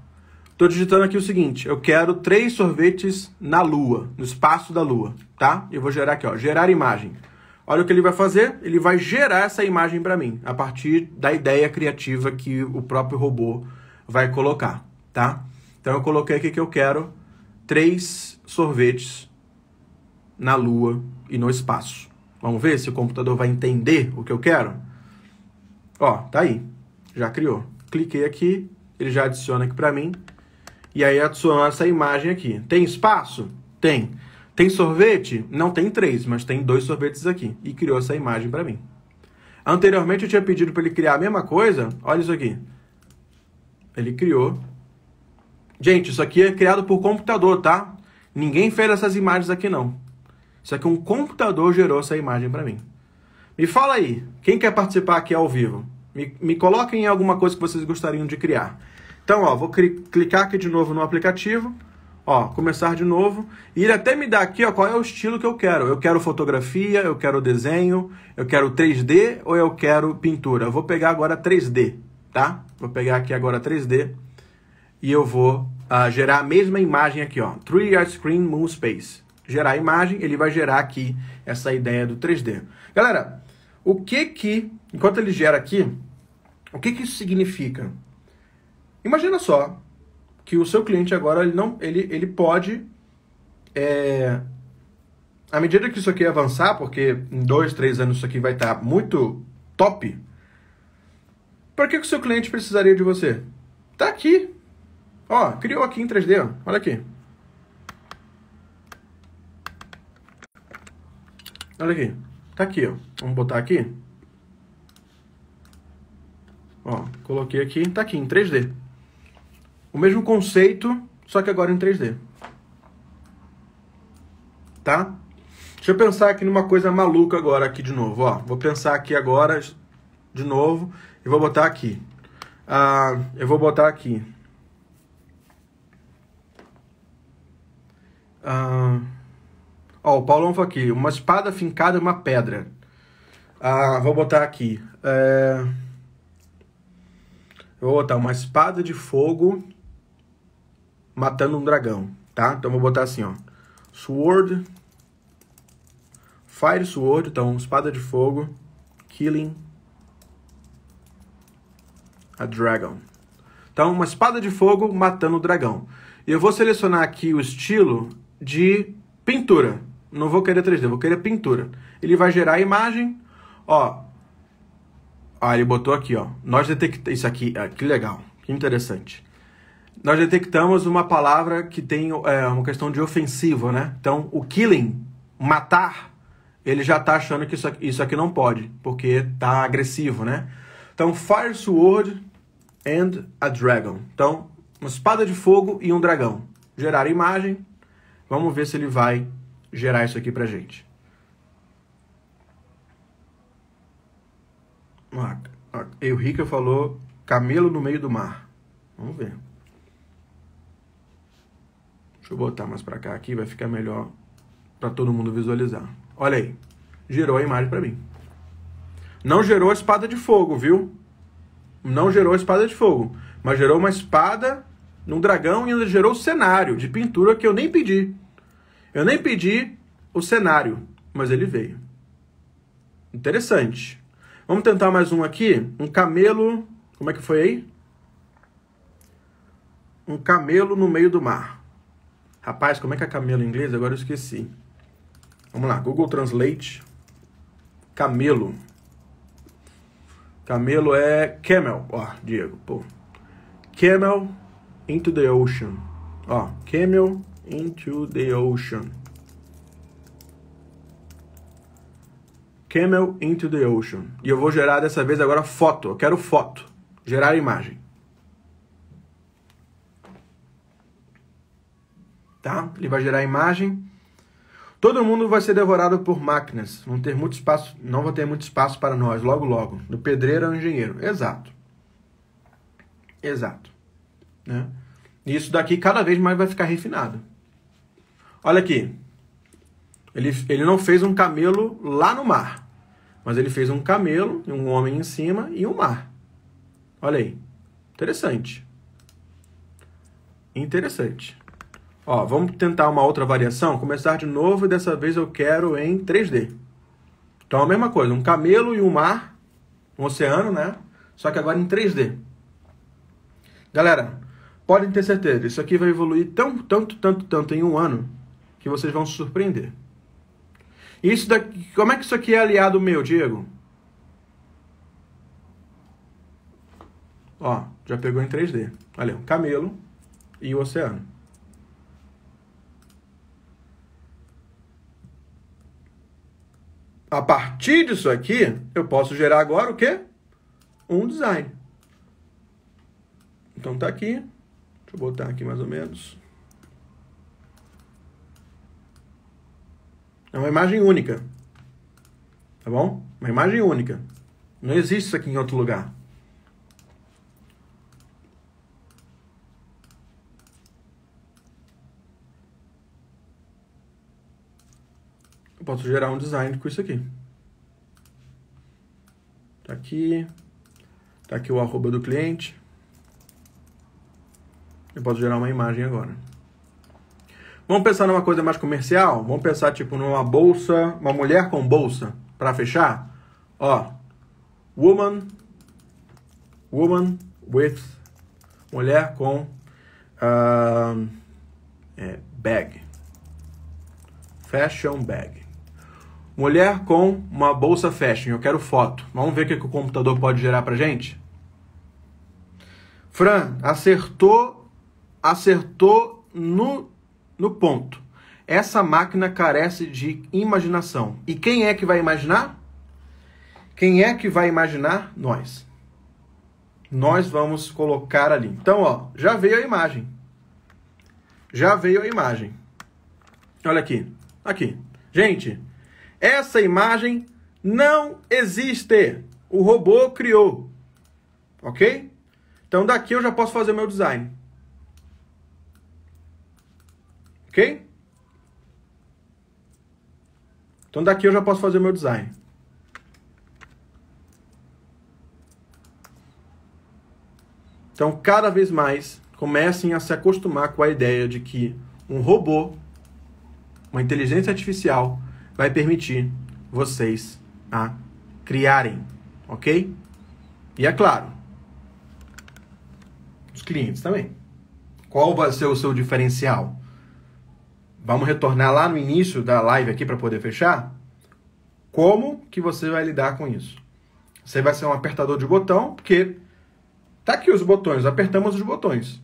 tô digitando aqui o seguinte, eu quero três sorvetes na lua, no espaço da lua, tá? Eu vou gerar aqui, ó, gerar imagem. Olha o que ele vai fazer, ele vai gerar essa imagem para mim, a partir da ideia criativa que o próprio robô vai colocar, tá? Então eu coloquei aqui que eu quero três sorvetes na Lua e no espaço. Vamos ver se o computador vai entender o que eu quero? Ó, tá aí. Já criou. Cliquei aqui, ele já adiciona aqui para mim. E aí adiciona essa imagem aqui. Tem espaço? Tem. Tem sorvete? Não tem três, mas tem dois sorvetes aqui. E criou essa imagem para mim. Anteriormente eu tinha pedido para ele criar a mesma coisa. Olha isso aqui. Ele criou. Gente, isso aqui é criado por computador, tá? Ninguém fez essas imagens aqui não. Isso aqui um computador gerou essa imagem para mim. Me fala aí, quem quer participar aqui ao vivo? Me, me coloquem em alguma coisa que vocês gostariam de criar. Então, ó, vou clicar aqui de novo no aplicativo. Ó, começar de novo. E ele até me dá aqui, ó, qual é o estilo que eu quero. Eu quero fotografia, eu quero desenho, eu quero 3D ou eu quero pintura. Eu vou pegar agora 3D, tá? Vou pegar aqui agora 3D e eu vou uh, gerar a mesma imagem aqui, ó. 3D Screen Moon Space gerar a imagem, ele vai gerar aqui essa ideia do 3D. Galera, o que que, enquanto ele gera aqui, o que que isso significa? Imagina só que o seu cliente agora ele não, ele, ele pode, é, à medida que isso aqui avançar, porque em dois, três anos isso aqui vai estar muito top, para que, que o seu cliente precisaria de você? Tá aqui. Ó, criou aqui em 3D, ó. olha aqui. Olha aqui. Tá aqui, ó. Vamos botar aqui. Ó, coloquei aqui. Tá aqui, em 3D. O mesmo conceito, só que agora em 3D. Tá? Deixa eu pensar aqui numa coisa maluca agora aqui de novo, ó. Vou pensar aqui agora de novo e vou botar aqui. Ah, eu vou botar aqui. Ah... Ó, o Paulão falou aqui, uma espada fincada em uma pedra. Ah, vou botar aqui. É... Vou botar uma espada de fogo matando um dragão, tá? Então vou botar assim, ó. Sword. Fire Sword, então espada de fogo. Killing a dragon. Então, uma espada de fogo matando o dragão. E eu vou selecionar aqui o estilo de pintura não vou querer 3D, vou querer pintura. Ele vai gerar a imagem, ó. Ah, ele botou aqui, ó. Nós detectamos isso aqui, ah, que legal, que interessante. Nós detectamos uma palavra que tem é, uma questão de ofensivo, né? Então, o killing, matar, ele já tá achando que isso aqui, isso aqui não pode, porque tá agressivo, né? Então, Fire Sword and a Dragon. Então, uma espada de fogo e um dragão. Gerar imagem. Vamos ver se ele vai gerar isso aqui pra gente. Ah, Eurica falou camelo no meio do mar. Vamos ver. Deixa eu botar mais pra cá aqui, vai ficar melhor para todo mundo visualizar. Olha aí. Gerou a imagem para mim. Não gerou a espada de fogo, viu? Não gerou a espada de fogo. Mas gerou uma espada num dragão e ainda gerou o cenário de pintura que eu nem pedi. Eu nem pedi o cenário, mas ele veio. Interessante. Vamos tentar mais um aqui. Um camelo. Como é que foi aí? Um camelo no meio do mar. Rapaz, como é que é camelo em inglês? Agora eu esqueci. Vamos lá, Google Translate. Camelo. Camelo é camel. Ó, Diego, pô. Camel into the ocean. Ó, camel into the ocean. Camel into the ocean. E eu vou gerar dessa vez agora foto. Eu quero foto. Gerar imagem. Tá? Ele vai gerar imagem. Todo mundo vai ser devorado por máquinas. Não ter muito espaço, não vai ter muito espaço para nós logo logo. Do pedreiro ao engenheiro. Exato. Exato. Né? E isso daqui cada vez mais vai ficar refinado. Olha aqui. Ele, ele não fez um camelo lá no mar. Mas ele fez um camelo, um homem em cima e um mar. Olha aí. Interessante. Interessante. Ó, vamos tentar uma outra variação. Começar de novo e dessa vez eu quero em 3D. Então a mesma coisa, um camelo e um mar, um oceano, né? Só que agora em 3D. Galera, podem ter certeza, isso aqui vai evoluir tão, tanto, tanto, tanto em um ano que vocês vão se surpreender. Isso daqui, como é que isso aqui é aliado meu, Diego? Ó, já pegou em 3D. Olha, o camelo e o oceano. A partir disso aqui, eu posso gerar agora o quê? Um design. Então tá aqui. Deixa eu botar aqui mais ou menos. É uma imagem única. Tá bom? Uma imagem única. Não existe isso aqui em outro lugar. Eu posso gerar um design com isso aqui. Tá aqui. Tá aqui o arroba do cliente. Eu posso gerar uma imagem agora. Vamos pensar numa coisa mais comercial? Vamos pensar tipo numa bolsa, uma mulher com bolsa para fechar? Ó, woman woman with mulher com uh, é, bag. Fashion bag. Mulher com uma bolsa fashion. Eu quero foto. Vamos ver o que, que o computador pode gerar pra gente? Fran, acertou, acertou no, no ponto. Essa máquina carece de imaginação. E quem é que vai imaginar? Quem é que vai imaginar? Nós. Nós vamos colocar ali. Então, ó, já veio a imagem. Já veio a imagem. Olha aqui. Aqui. Gente, essa imagem não existe. O robô criou. Ok? Então daqui eu já posso fazer meu design. Ok? Então daqui eu já posso fazer meu design. Então, cada vez mais, comecem a se acostumar com a ideia de que um robô, uma inteligência artificial, vai permitir vocês a criarem, ok? E é claro, os clientes também. Qual vai ser o seu diferencial? Vamos retornar lá no início da live aqui para poder fechar? Como que você vai lidar com isso? Você vai ser um apertador de botão, porque tá aqui os botões, apertamos os botões.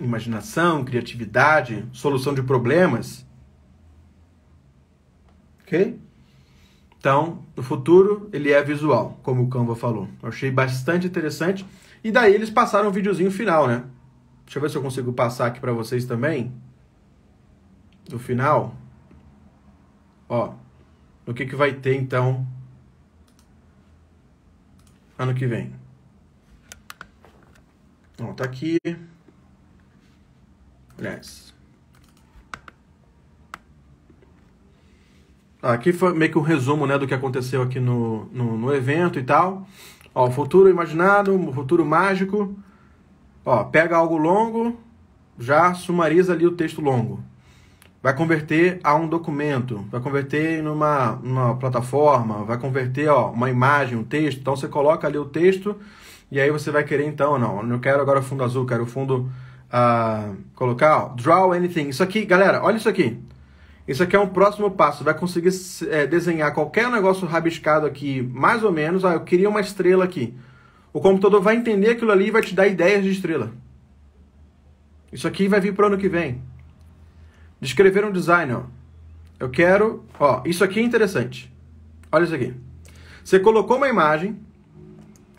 Imaginação, criatividade, solução de problemas. Ok? Então, no futuro, ele é visual, como o Canva falou. Eu achei bastante interessante. E daí eles passaram o videozinho final, né? Deixa eu ver se eu consigo passar aqui para vocês também. Do final. Ó. O que, que vai ter, então, ano que vem. Ó, tá aqui. Aliás. Aqui foi meio que um resumo né, do que aconteceu aqui no, no, no evento e tal. Ó, futuro imaginado, futuro mágico. Ó, pega algo longo, já sumariza ali o texto longo. Vai converter a um documento, vai converter numa, numa plataforma, vai converter ó, uma imagem, um texto. Então você coloca ali o texto e aí você vai querer então, não, eu não quero agora fundo azul, quero fundo uh, colocar, ó, draw anything. Isso aqui, galera, olha isso aqui. Isso aqui é um próximo passo. Vai conseguir é, desenhar qualquer negócio rabiscado aqui, mais ou menos. Ah, eu queria uma estrela aqui. O computador vai entender aquilo ali e vai te dar ideias de estrela. Isso aqui vai vir para o ano que vem. Descrever um design, ó. Eu quero, ó, isso aqui é interessante. Olha isso aqui. Você colocou uma imagem,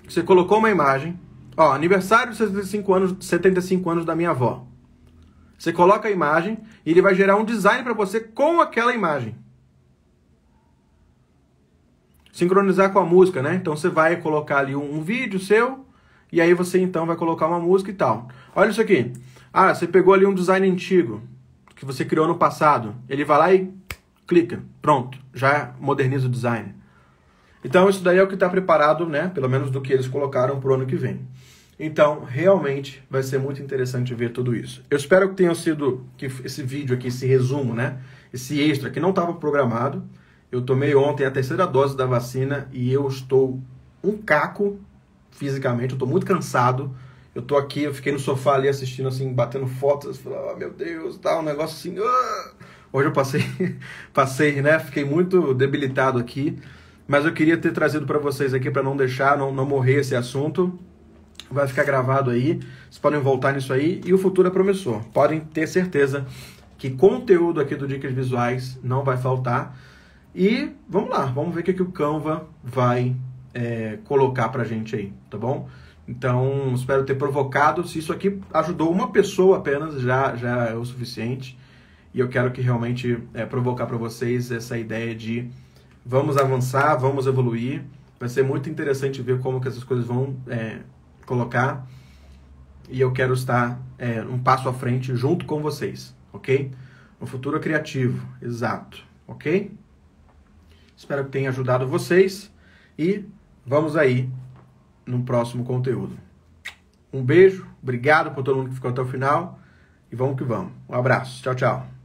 você colocou uma imagem, ó, aniversário de 75 anos, 75 anos da minha avó. Você coloca a imagem e ele vai gerar um design para você com aquela imagem. Sincronizar com a música, né? Então você vai colocar ali um, um vídeo seu e aí você então vai colocar uma música e tal. Olha isso aqui. Ah, você pegou ali um design antigo que você criou no passado. Ele vai lá e clica. Pronto, já moderniza o design. Então isso daí é o que está preparado, né? Pelo menos do que eles colocaram para o ano que vem. Então, realmente vai ser muito interessante ver tudo isso. Eu espero que tenha sido que esse vídeo aqui, esse resumo, né? Esse extra que não estava programado. Eu tomei ontem a terceira dose da vacina e eu estou um caco fisicamente, eu estou muito cansado. Eu estou aqui, eu fiquei no sofá ali assistindo assim, batendo fotos, falando, oh, meu Deus, tá um negócio assim. Uh! Hoje eu passei, passei, né? Fiquei muito debilitado aqui, mas eu queria ter trazido para vocês aqui para não deixar, não, não morrer esse assunto vai ficar gravado aí. Vocês podem voltar nisso aí e o futuro é promissor. Podem ter certeza que conteúdo aqui do Dicas Visuais não vai faltar. E vamos lá, vamos ver o que, o Canva vai é, colocar pra gente aí, tá bom? Então, espero ter provocado. Se isso aqui ajudou uma pessoa apenas, já, já é o suficiente. E eu quero que realmente é, provocar para vocês essa ideia de vamos avançar, vamos evoluir. Vai ser muito interessante ver como que essas coisas vão é, colocar e eu quero estar é, um passo à frente junto com vocês, ok? No futuro criativo, exato, ok? Espero que tenha ajudado vocês e vamos aí no próximo conteúdo. Um beijo, obrigado por todo mundo que ficou até o final e vamos que vamos. Um abraço, tchau, tchau.